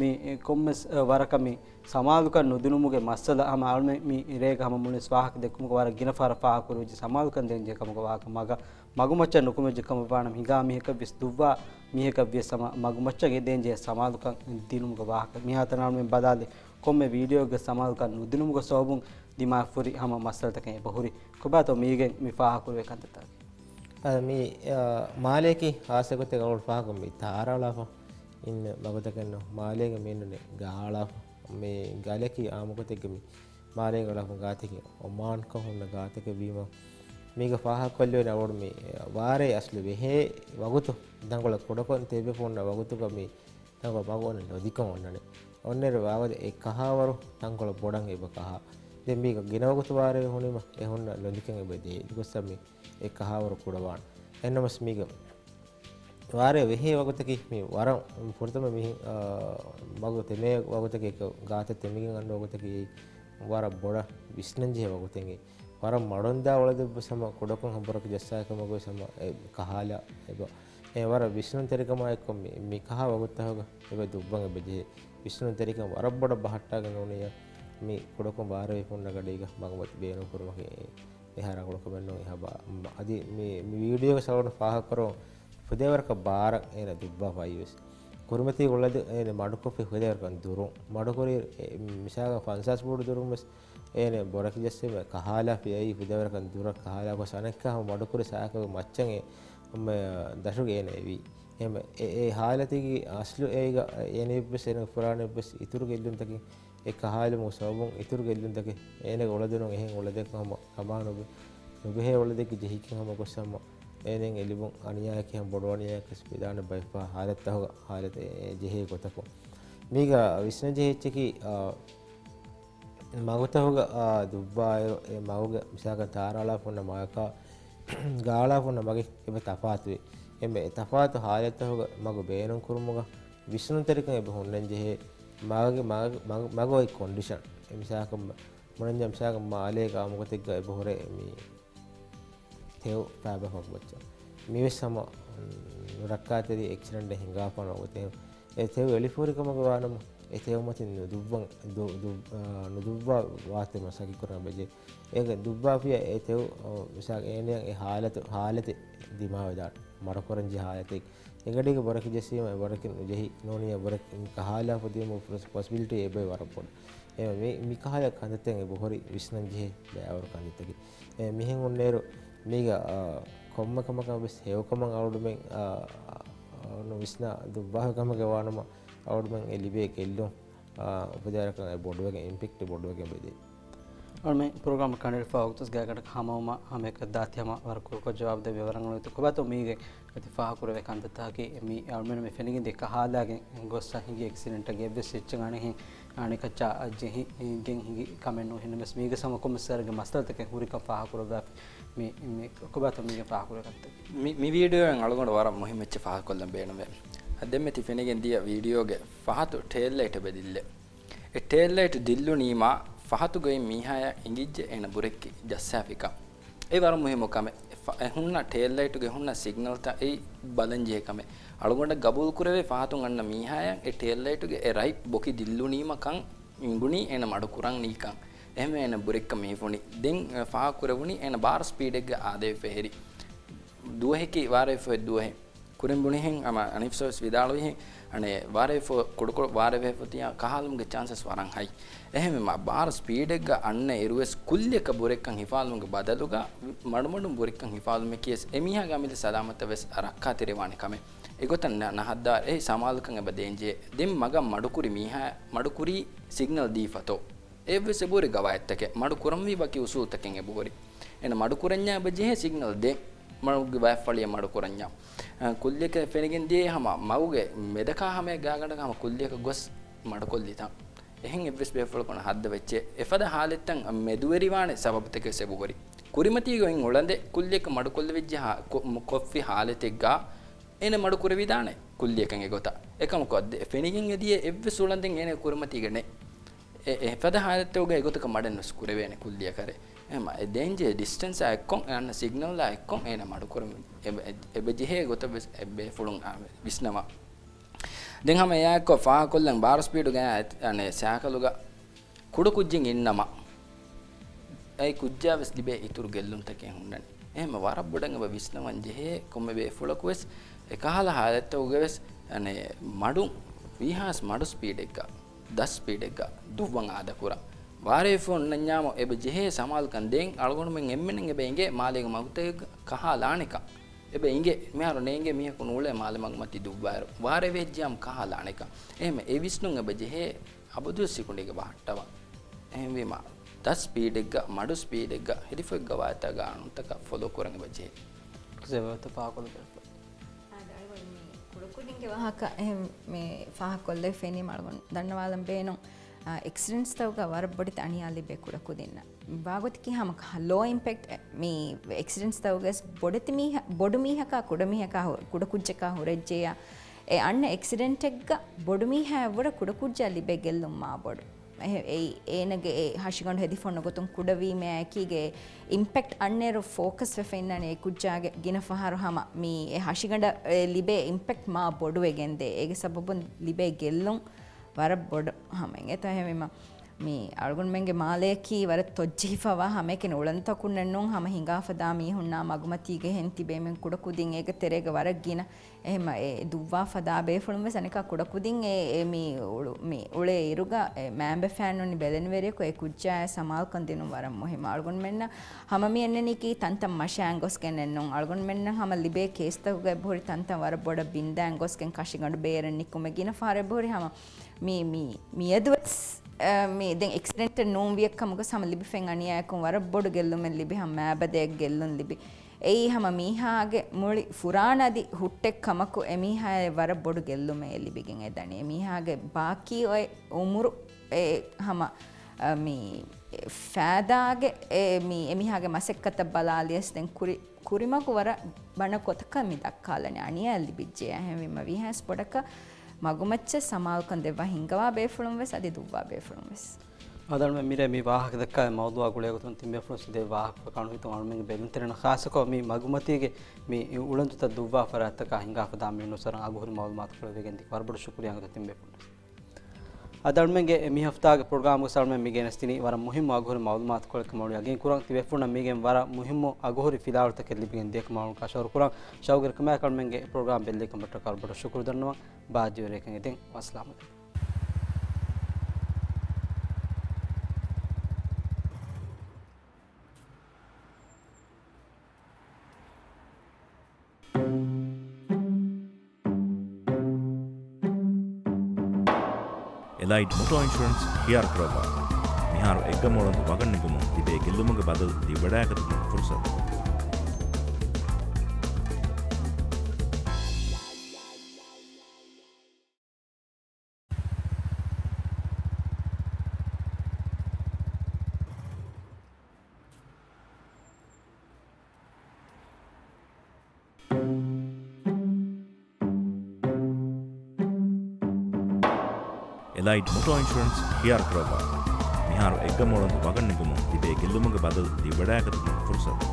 ಮಿ ಕೊಮ್ಮೆ ವರಕ ಮಿ ಸಮಾಲುಕ ನುದಿನುಮುಗೆ ಮಸ್ಸಲ ಹಮ ಅವಳು ಮಿ ರೇಗ ಹಮ ಮುನೆ ಸ್ವಾಹಕ ದೆಕ್ಕುಮುಗ ವರ ಗಿನಫಾರ ಫಾಹ ಕುರುಜಿ ಸಮಾಲುಕನ್ ದೆಂಜೆ ಕಮುಗ ವಾಕ ಮಗ ಮಗುಮಚ್ಚ ನುಕುಮೆಜ್ ಕಮ ಬಾಣ ಹಿಗಾ ಮಿಹಕ ವಿಸ್ ದುವ್ವಾ ಮಿಹಕ ವಿಸ್ ಸಮ ಮಗುಮಚ್ಚಗೆ ದೆಂಜೆ ಸಮಾಲುಕ ದಿನುಮುಗ ವಾಹಕ ಮಿಹಾತನ ಮಿ ಬದಾಲಿ ಕೊಮ್ಮೆ ವಿಡಿಯೋಗೆ ಸಮಾಲುಕ ನುದಿನುಮುಗ ಸೋಬುಂ ದಿಮಾಗ್ ಫುರಿ ಹಮ ಮಸಲ್ತಕೆ ಬಹುರಿ ಕುಬಾತೋ ಮೀಗೆ ಮಿ ಫಾಹ ಕುರ್ಬೇಕಂತ ಅದ ಮೀ ಮಾಲೇಕಿ ಆಸೆಗೊತ್ತೆ ಗೌಡ್ ಫಾಹ ಮಿ ತಾರಾಳಾಫ ಇನ್ ಮಗದಕನ್ನು ಮಾಲೇಗೆ ಮೀನುನೆ ಗಾಳಾಫ ಮೇ ಗಾಲೇಕಿ ಆಮಗೊತೆಗೆ ಮಿ ಮಾಲೇಗಳಾಫ ಗಾತಿಗೆ ಒಮಾನ್ ಕ ಹುನ್ನ ಗಾತಕೆ ವೀಮ ಮೀಗ ಫಾಹ ಕೊಲ್ಲೋನ ಅವಡು ಮೀ ವಾರೆ ಅಸ್ಲು ವೆಹೇ ವಗುತು ದಂಗೊಳ ಕೊಡಕೊನ್ ತೇಬೆ ಫೋನ್ನ ವಗುತು ಕಮ್ಮಿ ದಂಗೊಳ ಮಗೋನ ನದಿಕಂ ಒನ್ನನೆ ಒನ್ನೆರ ವಾವದೆ ಎ ಕಹಾವರು ದಂಗೊಳ ಬೊಡಂ ಎಬ දෙම්බීක ගෙනවගතුවාරය හොනීම එහොන්න ලොජිකෙන් එබදේ ගොස්සම එ කහාවරු කුඩවාන්. එන්නමස් මීග වාරය වෙහේ වගතකි මේ වරම් පුරතම මෙහි මග තෙමේ වගතක එක ගාත තෙමිගින් අන්න ඔගතකයි වර බොඩ විශ්නංජය වගතගේ වර මඩොන්දා වලද සම කොඩකුන් හඹරක ජස්සායකමගො සම කහාලා එබ ඒවර විශ්ණු තෙරිකම එක්ක මේ කහ වගත්තහක එබ දුබ්බන් එබජේ විශ්ණු තෙරිකම වරබ්බොඩ බහට්ටාගෙන ඕනේ මේ කොඩොක බාර පුන්න ගඩේක මඟමත් බේනු කරමගේ එහර කොඩොක බෙන්න්නු හබා අද මේ වීඩියෝ සවට පාහකරෝ පුදේවරක බාර එන දුබ්බා පයිවස් කුරමති ගොල්ලද එන මඩුකොපෙ හොදවරකන් දුරුම් මඩකොර මිසාග පන්සස් බෝඩ දුරුම්ස් ඒන බොරකි ජස්සම කහලා පියයි පුදවරකන් දුර කහලාක සනක්කහ මඩකුර සයකව මච්චගේ ම දශුගේන එවී. එම ඒ හාලතිගේ අස්ලු ඒ ඒන එබ්බෙස එන පුරාණ එබ්බෙස් ඉතුරු ගෙල්ලුන්තකින් ಹಾಲು ಮುಸಬು ಇತುರು ಗೆಲ್ಲುಂದಕ್ಕೆ ಏನೆಗೆ ಒಳದನು ಎಹೆ ಒಳದಕ್ಕೆ ಹಮ ಕಮಾನುಬು ನುಬೆಹೆ ಒಳದಕ್ಕೆ ಜಹಿಕೆ ಹಮ ಕೊಸಮ್ಮ ಏನೆಗೆ ಎಲಿಬು ಅಣಿಯಾಕೆ ಹಮ ಬಡವಣಿಯಾಕೆ ಸ್ಪಿದಾನ ಬೈಫಾ ಹಾಲತ್ತ ಹೋಗ ಹಾಲತ ಜೆಹೆ ಕೊತಕು ಮೀಗ ವಿಷ್ಣು ಜೆಹೆಚ್ಚಕಿ ಮಗುತ ಹೋಗ ದುಬ್ಬಾಯರು ಮಗುಗೆ ಮಿಸಾಕ ತಾರಾಳ ಪುಣ್ಣ ಮಗಕ ಗಾಳ ಪುಣ್ಣ ಮಗೆ ಎಬೆ ತಫಾತುವೆ ಎಂಬೆ ತಫಾತು ಹಾಲತ್ತ ಹೋಗ ಮಗು ಬೇನು ಕುರುಮುಗ ವಿಷ್ಣು ತರಿಕ ಎಬೆ ಹೊಂಡನ್ ಜೆಹೆ මගේ මගොයි කොන්ඩිෂන් එමිසාක මොනන් ජම්සාක මාලයකා මොකතෙක්ග බොහොරේ තෙව් පෑබහොක් බච්චා මිවෙස් සම රක්කාතෙද එක්ෂරන්ට හිංගා පන ඔතෙව එතෙව එලිෆෝරිකමක වානම එතෙවමතින් දුබ්බන් නොදුබ්වා වාතම සකි කරන බජේ. ඒක දුබ්බාපිය එතෙව් විසාක් ඒනයක් හාලත හාලත දිමාවදාට මරකොරංජි හාලතෙක්. එගඩික බොරකි ජෙසීම බොරකින් ජෙහි නොනිය බොර කහලා පොතියම පොස්බිලිට ඒබයි වරපොඩ ඒ මිකහල කඳතෙන් බොහොරි විශ්නංජයේ බෑවර කඳතකි. මිහෙන් ඔන්නේරු මේක කොම්මකමක වෙස් හෙවකමන් අවුඩුමෙන් විස්න දුබ්බාහකම ගවානම අවුඩුමන් එලිබේ කෙල්ලුම් උපජාරක බොඩුවගේ ඉම්පෙක්ට බොඩුවගේ බෙදේ. और मैं प्रोग्राम कैंडिडेट फाक तो गए हम हम एक दात्यम वरकू को जवाब दे विवरण तो खुबा तो मी गए अति फाक रे कांत था कि मी और मैं मैं फेनिंग दे कहा लागे गोसा ही एक्सीडेंट गे बे स्विच गाने हैं आने का चा जे ही गेंग ही कमेंट नो हिन बस मी के सम को मसर के मसल तक हुरी का फाक रे मी मी खुबा तो मी के फाक रे कांत मी मी वीडियो अंगलगोंड वारा मुहिम च फाक कोल्लम बेणवे ಅದೆಮ್ಮೆ ತಿಫೆನಿಗೆ ದಿಯ ವೀಡಿಯೋಗೆ ಫಹತು ಟೇಲ್ಲೈಟ್ ಬೆದಿಲ್ಲೆ ಟೇಲ್ಲೈಟ್ ದಿಲ್ಲು ನೀಮ ފަހަތުގޮއި މީހާއަށް އިނގިއްޖެ އޭނ ބުރެއްކಿ ޖައްސައިފިކަން އެވަރު މުހިމުކަމެ އެހުންނ ޓޭල්ලයිටުގެ ހުންނ ސިގනල්ތަ އެ ބަލަންޖޭކަމެ އަޅުގަނޑ ގަބޫލުކުރެވެ ފާތުން އަންނ މީހާއަށް އެ ޓޭල්ලයිටުގެ އެ ރައި ބޮކި ދިල්ލުނީމަކަން ඉංගුණී އޭނ މަޑުކުރަން ނީކަން އެހެމ އޭނ ބުރެއްކ މީފުނි ދެން ފާކުރެވުނි އޭނ ބާރ ސްޕީޑެއްގެ އާދެވެ ފެހެރි ދުވަހެކީ ވާރެއްފޮ ދުވަހެއް ކުරެންބުނިހެން އަމ އަނިފްސަވެސް ވިދާޅުވިހެން އަނެ ވާރެއްފޮ ކުޑުކޮ ވާރެވެ ފޮތިޔާ ކަހާލުމުގެ ޗާންސެސް ވަރަށް ހަයි ಕುರಿಂ ಬುಣಿಹೆಂ ಅಮ ಅನಿಫ್ ಸರ್ವಿಸ್ ವಿದಾಳುವಿಹೆ ಅಣೆ ವಾರೆ ಫೋ ಕುಡುಕು ವಾರೆ ವೆ ಫತಿಯ ಕಹಾಲುಮ್ಗೆ ಚಾನ್ಸಸ್ ವರಂ ಹೈ ಎಹೆಮೆ ಮಾ ಬಾರ ಸ್ಪೀಡೆಗ್ಗ ಅಣ್ಣ ಇರುವೆಸ್ ಕುಲ್ಯಕ ಬುರೆಕ್ಕಂ ಹಿಫಾಲುಮ್ಗೆ ಬದಲುಗ ಮಡುಮಡು ಬುರೆಕ್ಕಂ ಹಿಫಾಲುಮೆ ಕಿಯಸ್ ಎಮಿಹಾ ಗಮಿಲಿ ಸಲಾಮತ ವೆಸ್ ರಕ್ಕಾ ತಿರಿವಾಣಿ ಕಮೆ ಎಗೊತನ್ ನಹದ್ದಾ ಎ ಸಮಾಲಕಂ ಎಬ ದೇಂಜೆ ದಿಂ ಮಗ ಮಡುಕುರಿ ಮೀಹಾ ಮಡುಕುರಿ ಸಿಗ್ನಲ್ ದೀಫತೋ ಎವ್ವೆ ಸೆಬೂರಿ ಗವಾಯತ್ತಕೆ ಮಡು ಕುರಂವಿ ಬಕಿ ಉಸೂತಕೆಂ ಎಬೂರಿ ಎನ ಮಡು ಕುರಂಜ ಬಜೆ ಸಿಗ್ನಲ್ ದೇ ಮಡುಗೆ ಬಾಫಳಿಯ ಮಡು ಕುರಂಜ ಕುಲ್ಯಕ ಫೆನಿಗೆಂದಿ ಹಮ ಮೌಗೆ ಮೆದಕ ಹಮೆ ಗಾಗಂಡ ಹಮ ಕುಲ್ಯಕ ಗೊಸ್ ಮಡಕೊಲ್ಲಿತ එහෙන් එවස් බේෆල කොන හද්ද වෙච්චේ එෆද හාලෙත්තන් මෙදුවරිවානේ සබබතක සෙබුගරි. කුරිමතිය ගොයින් ඔලන්දේ කුල්ලියක මඩු කොල්ල වෙච්ච කොෆි හාලෙතෙග්ගා එන මඩු කුරවිදානේ කුල්ලියකන් එගොත. එකම කොද්ද ෆෙනිගෙන් එදියේ එවස් ඔලන්දෙන් එන කුරිමතියගනේ එෆද හාලෙත්තෝගේ එගොතක මඩන්නස් කුරවේනේ කුල්ලිය කරේ එම දෙන්ජේ ඩිස්ටන්ස් එක්කොන් යන්න සිග්නල් එක්කොන් එන මඩු කරම එබ ජිහේ ගොත එබේ ෆුළුන් විස්නවා. දෙන් හම එයාක ෆා කොල්ලන් බාර ස්පීඩ් ගෑ අනේ සෑකලුග කුඩු කුජ්ජින් ඉන්නම ඒ කුජ්ජා වෙස් ලිබේ ඉතුරු ගෙල්ලුම් තකේ හුන්නනි එහෙම වර බොඩන් ඔබ විස්නවන් ජෙහේ කොම්ම බේ ෆුලකුවෙස් එකහල හාලත්ත උගවෙස් අනේ මඩු විහාස් මඩු ස්පීඩ් එක 10 ස්පීඩ් එක දුවන් ආද කුරා ವಾರೆ ಫೋನ್ ನಂಜಾಮ ಎಬೆ ಜೆಹೆ ಸಮಾಲ್ ಕಂದೆಂ ಅಳಗೊಂಡು ಮೆಂ ಎಮ್ಮೆನೆಂ ಎಬೆ ಇಂಗೆ ಮಾಲೆಗ ಮಗುತೆ ಕಹ ಲಾಣಿಕ එබ ඉගේ මෙයාර නේගේ මියකු නූලේ මාලමක් මති දුබ්බාර. වාර වේජ්‍යම් කහලා අනෙක. එහෙම ඒ විස්නුන් එබ ජෙහෙ අබදු සිකුණේක බහට්ටව. එහෙම වීම තස් ස්පීඩ් එක මඩු ස්පීඩ් එක හිරිෆෙක් ගවාත ගානුන්තක ෆොලෝ කරන් එබ ජෙහෙ. සේවත පාකොල කුඩින්ගේ වහක එහෙම මේ ෆාහකොල්ලේ ෆෙනි මල්ගොන් දන්නවාලම් බේනොන් එක්සිඩන්ස් තවක වර බොඩි තනියාලි බෙකුඩකු දෙන්න වාගොතික හම ලෝ ඉම්පෙක්් මේ එක්සිඩන්ස් තවගස් බොඩතිමී බොඩුමීහකා කුඩමිහකා කුඩ කුච්චකා හුරජ්ජය ඒ අන්න එක්සිඩෙන්ටෙක්ග බොඩුමිහැවර කුඩ කුද්ජල්ලි බෙගෙල්ලුම්මා බොඩ. ඒ ඒනගේ හසිිගොන් හෙදි ොන්න ගොතුන් කුඩවීම ඇකිගේ ඉම්පෙක්් අන්නේරු ෆෝකස් වෙෆෙන්න්නනේ කුද්ජාගේ ගින පහරු හම. මේ හසිිගඩ ලිබේ ඉම්පෙක්් මා බොඩුවගෙන්දේ ඒගේ සබබුන් ලිබේ ගෙල්ලුම් වර බොඩ හමෙන්. එත හැමීම මේ අල්ගුන්මෙන්ගේ මාලයකී වර ತೊಜ್ಜೀಫವ ಹಮೆಕೆ ನುಳಂತಕುನ್ನೆನ್ನು ಹಮ ಹಿಂಗಾಫದಾ ಮೀಹುನ್ನಾ ಮಗುಮತಿಗೆ ಹೆಂತಿ ಬೇಮೆನ್ ಕುಡಕುದಿನ್ ಏಗ ತೆರೆಗ ವರಗ್ಗಿನ ಎಹಮ ಎ ದುವ್ವಾ ಫದಾ ಬೇಫುಳುಂವೆ ಸನಿಕ ಕುಡಕುದಿನ್ ಎ ಎ ಮೀ ಉಳು ಮೀ ಉಳೆ ಇರುಗ ಮ್ಯಾಂಬೆ ಫ್ಯಾನ್ ನುನಿ ಬೆಲೆನ್ ವೆರೆಕು ಎ ಕುಜ್ಜಾಯ ಸಮಾಲ್ ಕಂದಿನು ವರಂ ಮುಹಿಮ ಅಲ್ಗುನ್ಮೆನ್ನ ಹಮ ಮಿ ಎನ್ನೆನಿಕಿ ತಂತಂ ಮಶಾಂಗೋಸ್ಕೆನ್ ಎನ್ನು ಅಲ್ಗುನ್ಮೆನ್ನ ಹಮ ಲಿಬೆ ಕೇಸ್ತಗುಗೆ ಬುರಿ ತಂತಂ ವರ ಬೊಡ ಬಿಂದಾಂಗೋಸ್ಕೆನ್ ಕಶಿಗಂಡು ಬೇರನ್ ನಿಕ್ಕುಮೆಗಿನ ಫಾರೆ ಬುರಿ ಹಮ ಮೀ ಮೀ ಮಿಯದುವಸ್ මේදෙන් එක්ට නෝම්වියක් කමක සම ලිබි ෙන් අනියයකුම් වර බොඩු ගෙල්ලුමෙන් ලිබි හම බදයක් ගෙල්ලුන් ලිබි ඒ හම මීහාගේ මුලි ෆුරානදි හුට්ටෙක් කමකු එමිහාය වර බොඩු ගෙල්ලුම එලිබිගෙන් එදනේ මීහාගේ බාකී ඔය උමුරු හම ෆෑදාගේ එමිහාගේ මසෙක්කත බලාලියස්තෙන් කුරි කුරිමකු වර බණ කොතක මිදක් කාලන? අනිය ඇල්ලි බිජ්ජය හැමම විහැස් පොඩක ಬಿಜ್ಜೆಯ ಹೆವಿಮ ವಿಹ್ಯಾಸ್ ಬೊಡಕ ಮಗುಮಚ್ಚ ಸಮಾಲ್ಕನ್ ದೆವ್ವ ಹಿಂಗವಾ ಬೇಫುಳುಂ ವೆಸ್ ಅದಿ ದುವ್ವಾ ಬೇಫುಳುಂ ವೆಸ್ ಅದಳ ಮಿರೆ ಮಿ ವಾಹಕ ದಕ್ಕ ಮೌದುವಾ ಗುಳೆಗುತun ತಿಮ್ಮೆ ಫ್ರೊಸ್ ದೆ ವಾಹಕ ಕಾಣು ಹಿತು ಅಳ್ಮೆಂಗೆ ಬೆಲುಂತಿರನ ಖಾಸಕೋ ಮಿ ಮಗುಮತಿಗೆ ಮಿ ಉಳಂತು ತ ದುವ್ವಾ ಫರತ್ತಕ ಹಿಂಗಾ ಫದಾ ಮಿ ನುಸರ ಅಗುಹುರಿ ಮೌಲ್ ಮಾತು ಕಳವೆಗೆಂದಿ ವರ್ಬಡು ಶುಕ್ರಿಯಾ ಅಂಗದ ತಿಮ್ಮೆ ಫ್ರೊಸ್ ಅದಳ್ಮೆಂಗೆ ಮಿ ಹಫ್ತಾಗ ಪ್ರೋಗ್ರಾಮ್ ಸಲ್ಮೆ ಮಿಗೆ ನಸ್ತಿನಿ ವರ ಮುಹಿಮ್ ಅಗುಹುರಿ ಮೌಲ್ ಮಾತು ಕಳಕ ಮೌಳಿ ಅಗೆ ಕುರಂ ತಿವೆ ಫುಣ ಮಿಗೆ ವರ ಮುಹಿಮ್ ಅಗುಹುರಿ ಫಿಲಾವತ ಕೆಲ್ಲಿ ಬಿಗೆನ್ ದೇಕ ಮೌಲ್ ಕಾ ಶೌರ್ ಕುರಂ ಶೌಗರ್ ಕಮ ಕಳ್ಮೆಂಗೆ ಪ್ರೋಗ್ರಾಮ್ ಬೆಲ್ಲಿ ಕಂಬಟ ಕಾರ್ಬಡು ಶುಕ್ರ ದನ್ನವ ಬಾಜಿ ರೇಖಂಗೆ ದೆಂ ಅಸ್ಲಾಮ್ ಅಲೈಕುಂ ෆ්ලයිට් මොටෝ ඉන්ශරන්ස් හියාර කරවා මිහාර එක මොළඳ වගන්නගම තිබේ ගෙල්ලුමග බදල් දී වඩායකතුම පුරසත්. ಎಲೈಟ್ ಮೊಟೋ ಇನ್ಶೂರೆನ್ಸ್ ಹಿಯಾರ್ ಕ್ರೋಬಾ ಮಿಹಾರು ಎಗ್ಗಮೋಳೊಂದು ವಗಣ್ಣಿಗುಮು ಇದೇ ಗೆಲ್ಲುಮುಗ ಬದಲು ದಿ ಬಡಾಕದ ಫುರ್ಸತ್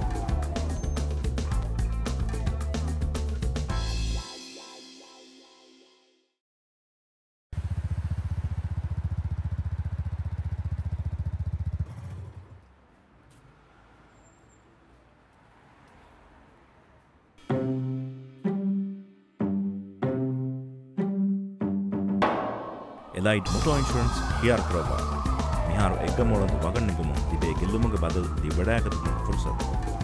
ෆයිට් ටෝයින්ශන්ස් හියාර් කරවා මිහාරු එක්ග මොලඳ වගන්නගම තිබේ ගෙල්ලුමග බදල් දිවඩාගතුම පුරසත්.